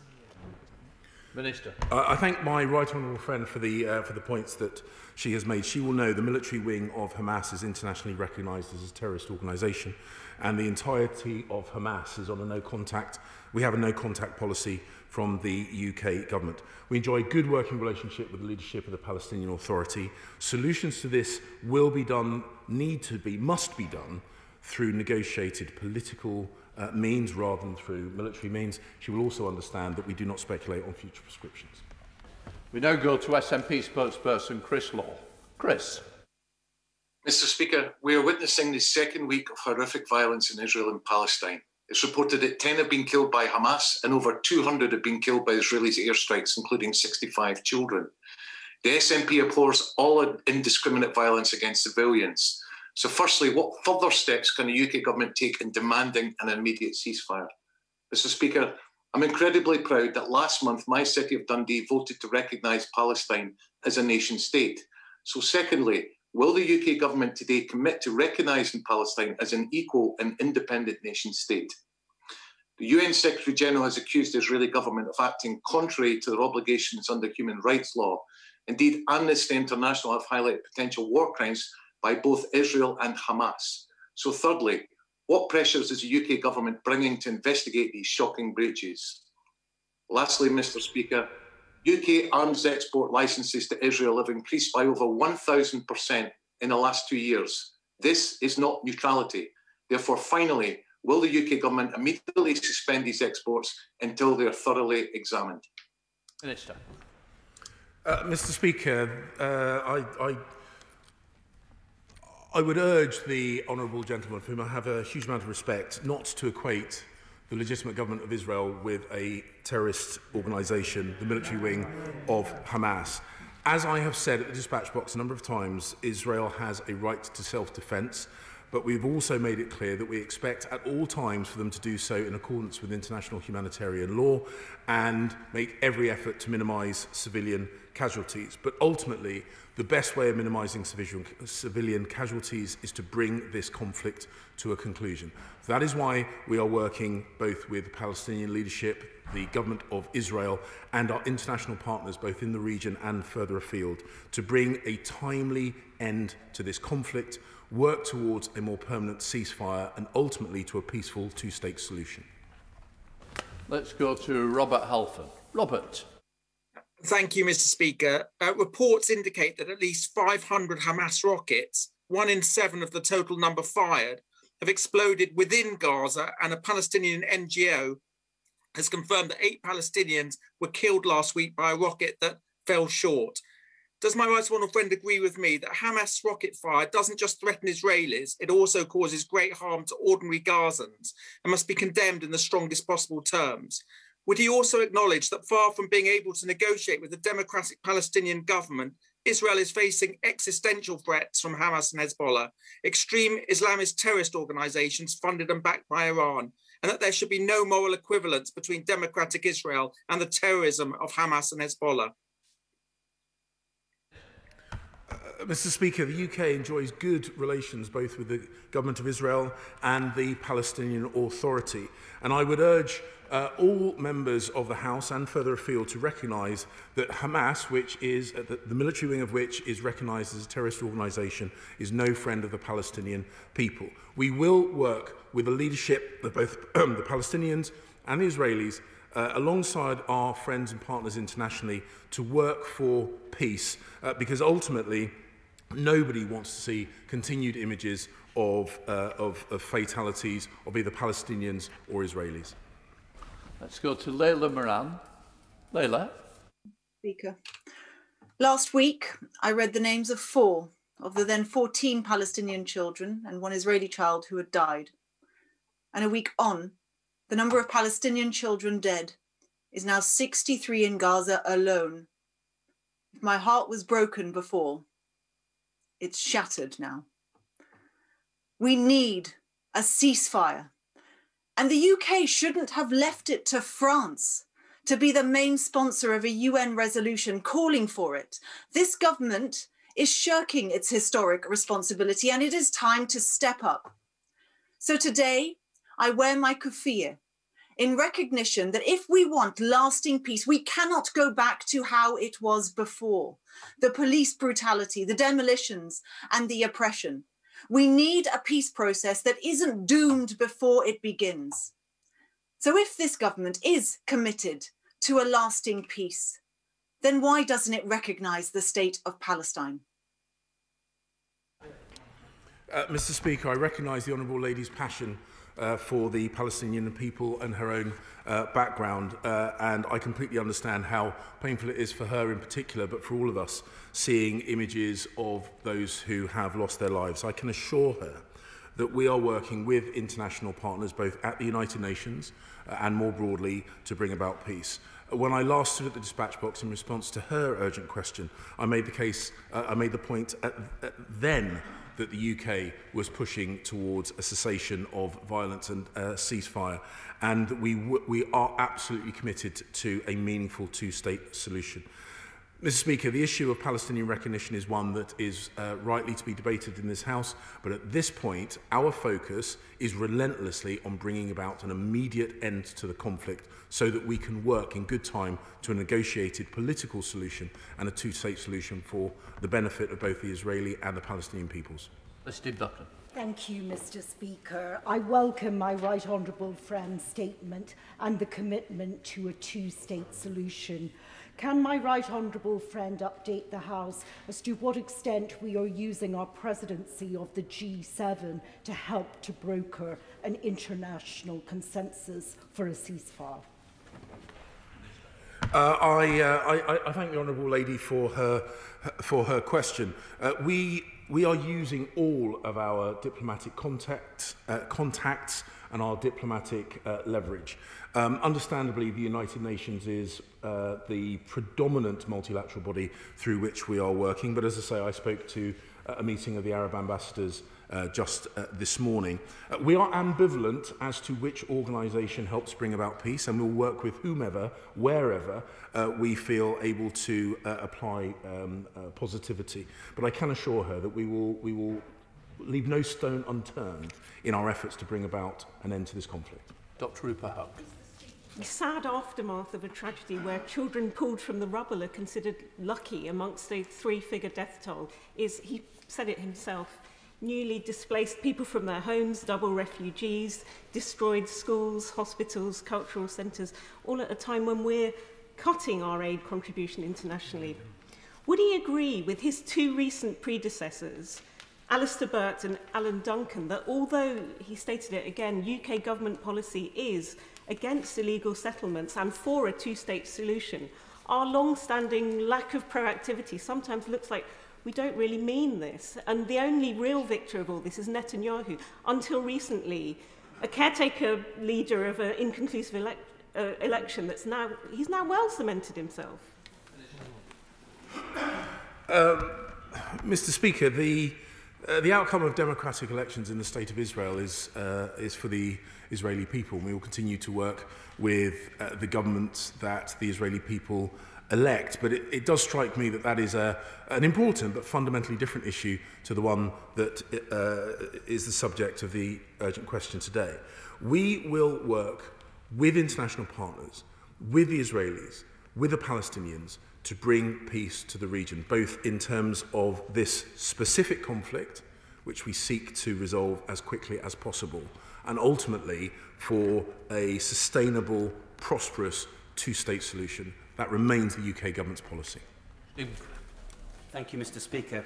Minister. I, I thank my right honourable friend for the, uh, for the points that she has made. She will know the military wing of Hamas is internationally recognised as a terrorist organisation and the entirety of Hamas is on a no contact. We have a no contact policy from the UK government. We enjoy a good working relationship with the leadership of the Palestinian Authority. Solutions to this will be done, need to be, must be done through negotiated political uh, means rather than through military means. She will also understand that we do not speculate on future prescriptions. We now go to SNP spokesperson Chris Law. Chris. Mr. Speaker, we are witnessing the second week of horrific violence in Israel and Palestine. It's reported that 10 have been killed by Hamas and over 200 have been killed by Israeli airstrikes, including 65 children. The SNP abhors all indiscriminate violence against civilians. So, firstly, what further steps can the UK government take in demanding an immediate ceasefire? Mr. Speaker, I'm incredibly proud that last month my city of Dundee voted to recognise Palestine as a nation state. So, secondly, will the UK government today commit to recognising Palestine as an equal and independent nation state? The UN Secretary General has accused the Israeli government of acting contrary to their obligations under human rights law. Indeed, Amnesty International have highlighted potential war crimes by both Israel and Hamas. So, thirdly, what pressures is the UK government bringing to investigate these shocking breaches? Lastly, Mr. Speaker, UK arms export licenses to Israel have increased by over 1,000% in the last two years. This is not neutrality. Therefore, finally, will the UK government immediately suspend these exports until they are thoroughly examined? Minister. Uh, Mr. Speaker, uh, I, I I would urge the honourable gentleman, for whom I have a huge amount of respect, not to equate the legitimate government of Israel with a terrorist organisation, the military wing of Hamas. As I have said at the dispatch box a number of times, Israel has a right to self-defence, but we've also made it clear that we expect at all times for them to do so in accordance with international humanitarian law and make every effort to minimise civilian casualties. But ultimately, the best way of minimising civilian, casualties is to bring this conflict to a conclusion. That is why we are working both with the Palestinian leadership, the government of Israel, and our international partners, both in the region and further afield, to bring a timely end to this conflict, work towards a more permanent ceasefire, and ultimately to a peaceful two state solution. Let's go to Robert Halfon. Robert. Thank you, Mr. Speaker. Uh, reports indicate that at least 500 Hamas rockets, one in seven of the total number fired, have exploded within Gaza, and a Palestinian NGO has confirmed that eight Palestinians were killed last week by a rocket that fell short. Does my right honourable friend agree with me that Hamas rocket fire doesn't just threaten Israelis, it also causes great harm to ordinary Gazans and must be condemned in the strongest possible terms? Would he also acknowledge that far from being able to negotiate with the democratic Palestinian government, Israel is facing existential threats from Hamas and Hezbollah, extreme Islamist terrorist organizations funded and backed by Iran, and that there should be no moral equivalence between democratic Israel and the terrorism of Hamas and Hezbollah? Uh, Mr. Speaker, the UK enjoys good relations both with the Government of Israel and the Palestinian Authority. And I would urge uh, all members of the House and further afield to recognise that Hamas, which is uh, the, the military wing of which is recognised as a terrorist organisation, is no friend of the Palestinian people. We will work with the leadership of both the Palestinians and the Israelis uh, alongside our friends and partners internationally to work for peace uh, because ultimately nobody wants to see continued images of, uh, of, of fatalities of either Palestinians or Israelis. Let's go to Layla Moran. Layla. Speaker. Last week, I read the names of four of the then 14 Palestinian children and one Israeli child who had died. And a week on, the number of Palestinian children dead is now 63 in Gaza alone. If my heart was broken before, it's shattered now. We need a ceasefire. And the UK shouldn't have left it to France to be the main sponsor of a UN resolution calling for it. This government is shirking its historic responsibility and it is time to step up. So today, I wear my kufiyeh in recognition that if we want lasting peace, we cannot go back to how it was before the police brutality, the demolitions, and the oppression. We need a peace process that isn't doomed before it begins. So, if this government is committed to a lasting peace, then why doesn't it recognize the state of Palestine? Uh, Mr. Speaker, I recognise the Honourable Lady's passion uh, for the Palestinian people and her own uh, background. Uh, and I completely understand how painful it is for her in particular, but for all of us, seeing images of those who have lost their lives. I can assure her that we are working with international partners, both at the United Nations uh, and more broadly, to bring about peace. When I last stood at the dispatch box in response to her urgent question, I made the case, uh, I made the point at, at then that the UK was pushing towards a cessation of violence and a ceasefire. And we, we are absolutely committed to a meaningful two-state solution. Mr Speaker, the issue of Palestinian recognition is one that is uh, rightly to be debated in this House, but at this point, our focus is relentlessly on bringing about an immediate end to the conflict so that we can work in good time to a negotiated political solution and a two-state solution for the benefit of both the Israeli and the Palestinian peoples. Mr Buckland. Thank you, Mr Speaker. I welcome my right honourable friend's statement and the commitment to a two-state solution Can my right honourable friend update the House as to what extent we are using our presidency of the G7 to help to broker an international consensus for a ceasefire? Uh, I, uh, I, I thank the honourable lady for her, for her question. Uh, we, we are using all of our diplomatic contact, uh, contacts and our diplomatic uh, leverage. Um, understandably, the United Nations is uh, the predominant multilateral body through which we are working. But as I say, I spoke to uh, a meeting of the Arab ambassadors uh, just uh, this morning. Uh, we are ambivalent as to which organisation helps bring about peace, and we'll work with whomever, wherever uh, we feel able to uh, apply um, uh, positivity. But I can assure her that we will, we will leave no stone unturned in our efforts to bring about an end to this conflict. Dr Rupa Huck. The sad aftermath of a tragedy where children pulled from the rubble are considered lucky amongst the three-figure death toll is, he said it himself, newly displaced people from their homes, double refugees, destroyed schools, hospitals, cultural centres, all at a time when we're cutting our aid contribution internationally. Would he agree with his two recent predecessors Alistair Burt and Alan Duncan that although he stated it again, UK government policy is against illegal settlements and for a two-state solution, our long-standing lack of proactivity sometimes looks like we don't really mean this. And the only real victor of all this is Netanyahu. Until recently, a caretaker leader of an inconclusive elect uh, election that's now, he's now well cemented himself. Um, Mr. Speaker, the Uh, the outcome of democratic elections in the state of Israel is, uh, is for the Israeli people. We will continue to work with uh, the government that the Israeli people elect. But it, it does strike me that that is a, an important but fundamentally different issue to the one that uh, is the subject of the urgent question today. We will work with international partners, with the Israelis, with the Palestinians to bring peace to the region, both in terms of this specific conflict, which we seek to resolve as quickly as possible, and ultimately for a sustainable, prosperous two-state solution. That remains the UK government's policy. Thank you, Mr Speaker.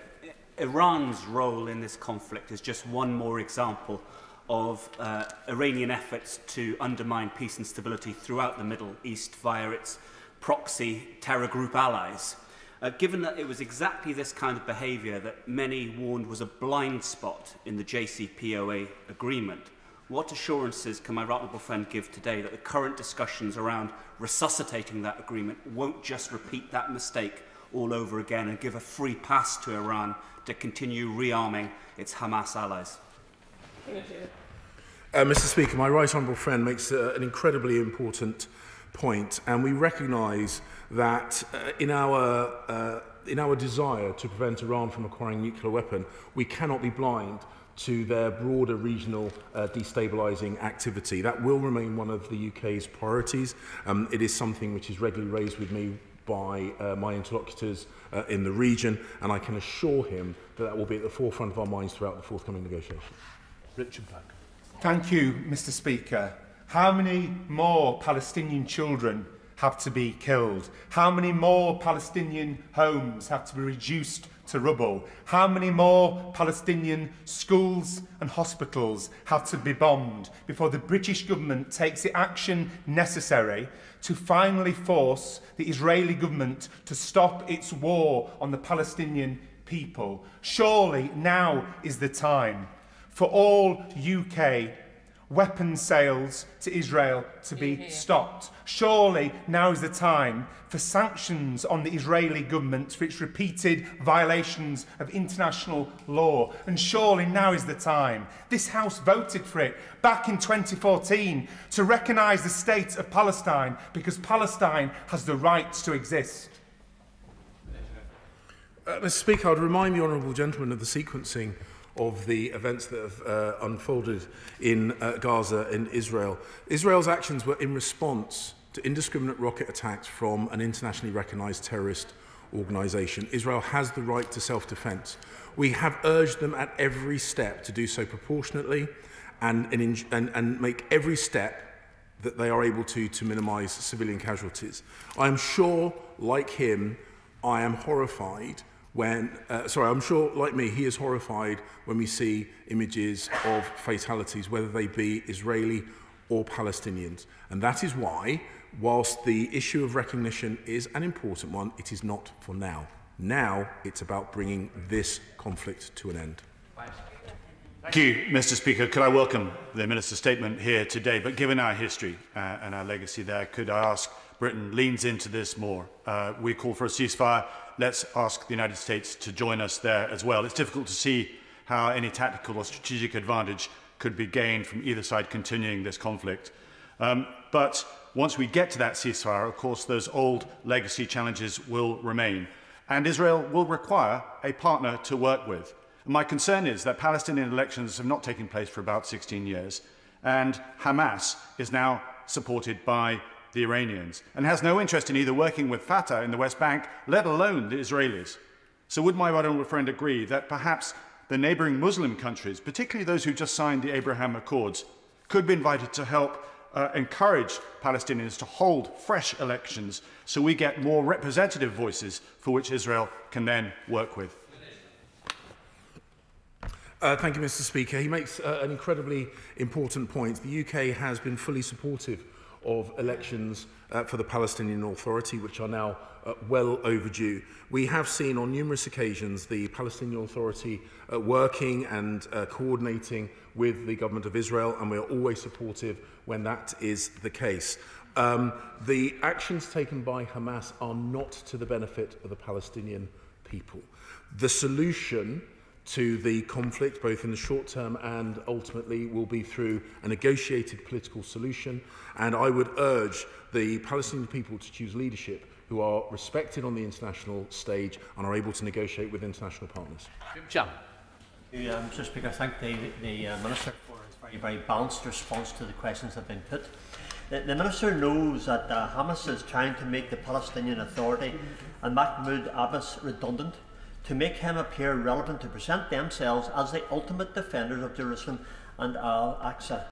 Iran's role in this conflict is just one more example of uh, Iranian efforts to undermine peace and stability throughout the Middle East via its proxy terror group allies. Uh, given that it was exactly this kind of behaviour that many warned was a blind spot in the JCPOA agreement, what assurances can my right friend give today that the current discussions around resuscitating that agreement won't just repeat that mistake all over again and give a free pass to Iran to continue rearming its Hamas allies? Uh, Mr Speaker, my right honourable friend makes uh, an incredibly important point, and we recognise that uh, in our uh, in our desire to prevent Iran from acquiring nuclear weapon, we cannot be blind to their broader regional uh, destabilising activity. That will remain one of the UK's priorities. Um, it is something which is regularly raised with me by uh, my interlocutors uh, in the region, and I can assure him that that will be at the forefront of our minds throughout the forthcoming negotiations. Richard Black. Thank you, Mr Speaker. How many more Palestinian children have to be killed? How many more Palestinian homes have to be reduced to rubble? How many more Palestinian schools and hospitals have to be bombed before the British government takes the action necessary to finally force the Israeli government to stop its war on the Palestinian people? Surely now is the time for all UK weapon sales to Israel to be stopped. Surely now is the time for sanctions on the Israeli government for its repeated violations of international law. And surely now is the time. This House voted for it back in 2014 to recognise the state of Palestine because Palestine has the right to exist. Uh, Mr Speaker, I would remind the honourable gentleman of the sequencing of the events that have uh, unfolded in uh, Gaza and Israel. Israel's actions were in response to indiscriminate rocket attacks from an internationally recognized terrorist organization. Israel has the right to self-defense. We have urged them at every step to do so proportionately and, and, and, and make every step that they are able to to minimize civilian casualties. I am sure, like him, I am horrified when, uh, sorry, I'm sure, like me, he is horrified when we see images of fatalities, whether they be Israeli or Palestinians. And that is why, whilst the issue of recognition is an important one, it is not for now. Now it's about bringing this conflict to an end. Thank you, Mr. Speaker. Could I welcome the Minister's statement here today? But given our history uh, and our legacy there, could I ask Britain leans into this more? Uh, we call for a ceasefire let's ask the United States to join us there as well. It's difficult to see how any tactical or strategic advantage could be gained from either side continuing this conflict. Um, but once we get to that ceasefire, of course, those old legacy challenges will remain. And Israel will require a partner to work with. And my concern is that Palestinian elections have not taken place for about 16 years, and Hamas is now supported by the Iranians, and has no interest in either working with Fatah in the West Bank, let alone the Israelis. So would my honourable friend agree that perhaps the neighbouring Muslim countries, particularly those who just signed the Abraham Accords, could be invited to help uh, encourage Palestinians to hold fresh elections so we get more representative voices for which Israel can then work with? Uh, thank you, Mr. Speaker. He makes uh, an incredibly important point. The UK has been fully supportive of elections uh, for the Palestinian Authority, which are now uh, well overdue. We have seen on numerous occasions the Palestinian Authority uh, working and uh, coordinating with the government of Israel, and we are always supportive when that is the case. Um, the actions taken by Hamas are not to the benefit of the Palestinian people. The solution to the conflict, both in the short term and ultimately, will be through a negotiated political solution. And I would urge the Palestinian people to choose leadership who are respected on the international stage and are able to negotiate with international partners. Jim Shannon. Yeah, Mr Speaker, I thank the, the uh, Minister for his very, very balanced response to the questions that have been put. The, the Minister knows that uh, Hamas is trying to make the Palestinian Authority and Mahmoud Abbas redundant to make him appear relevant to present themselves as the ultimate defenders of Jerusalem and Al-Aqsa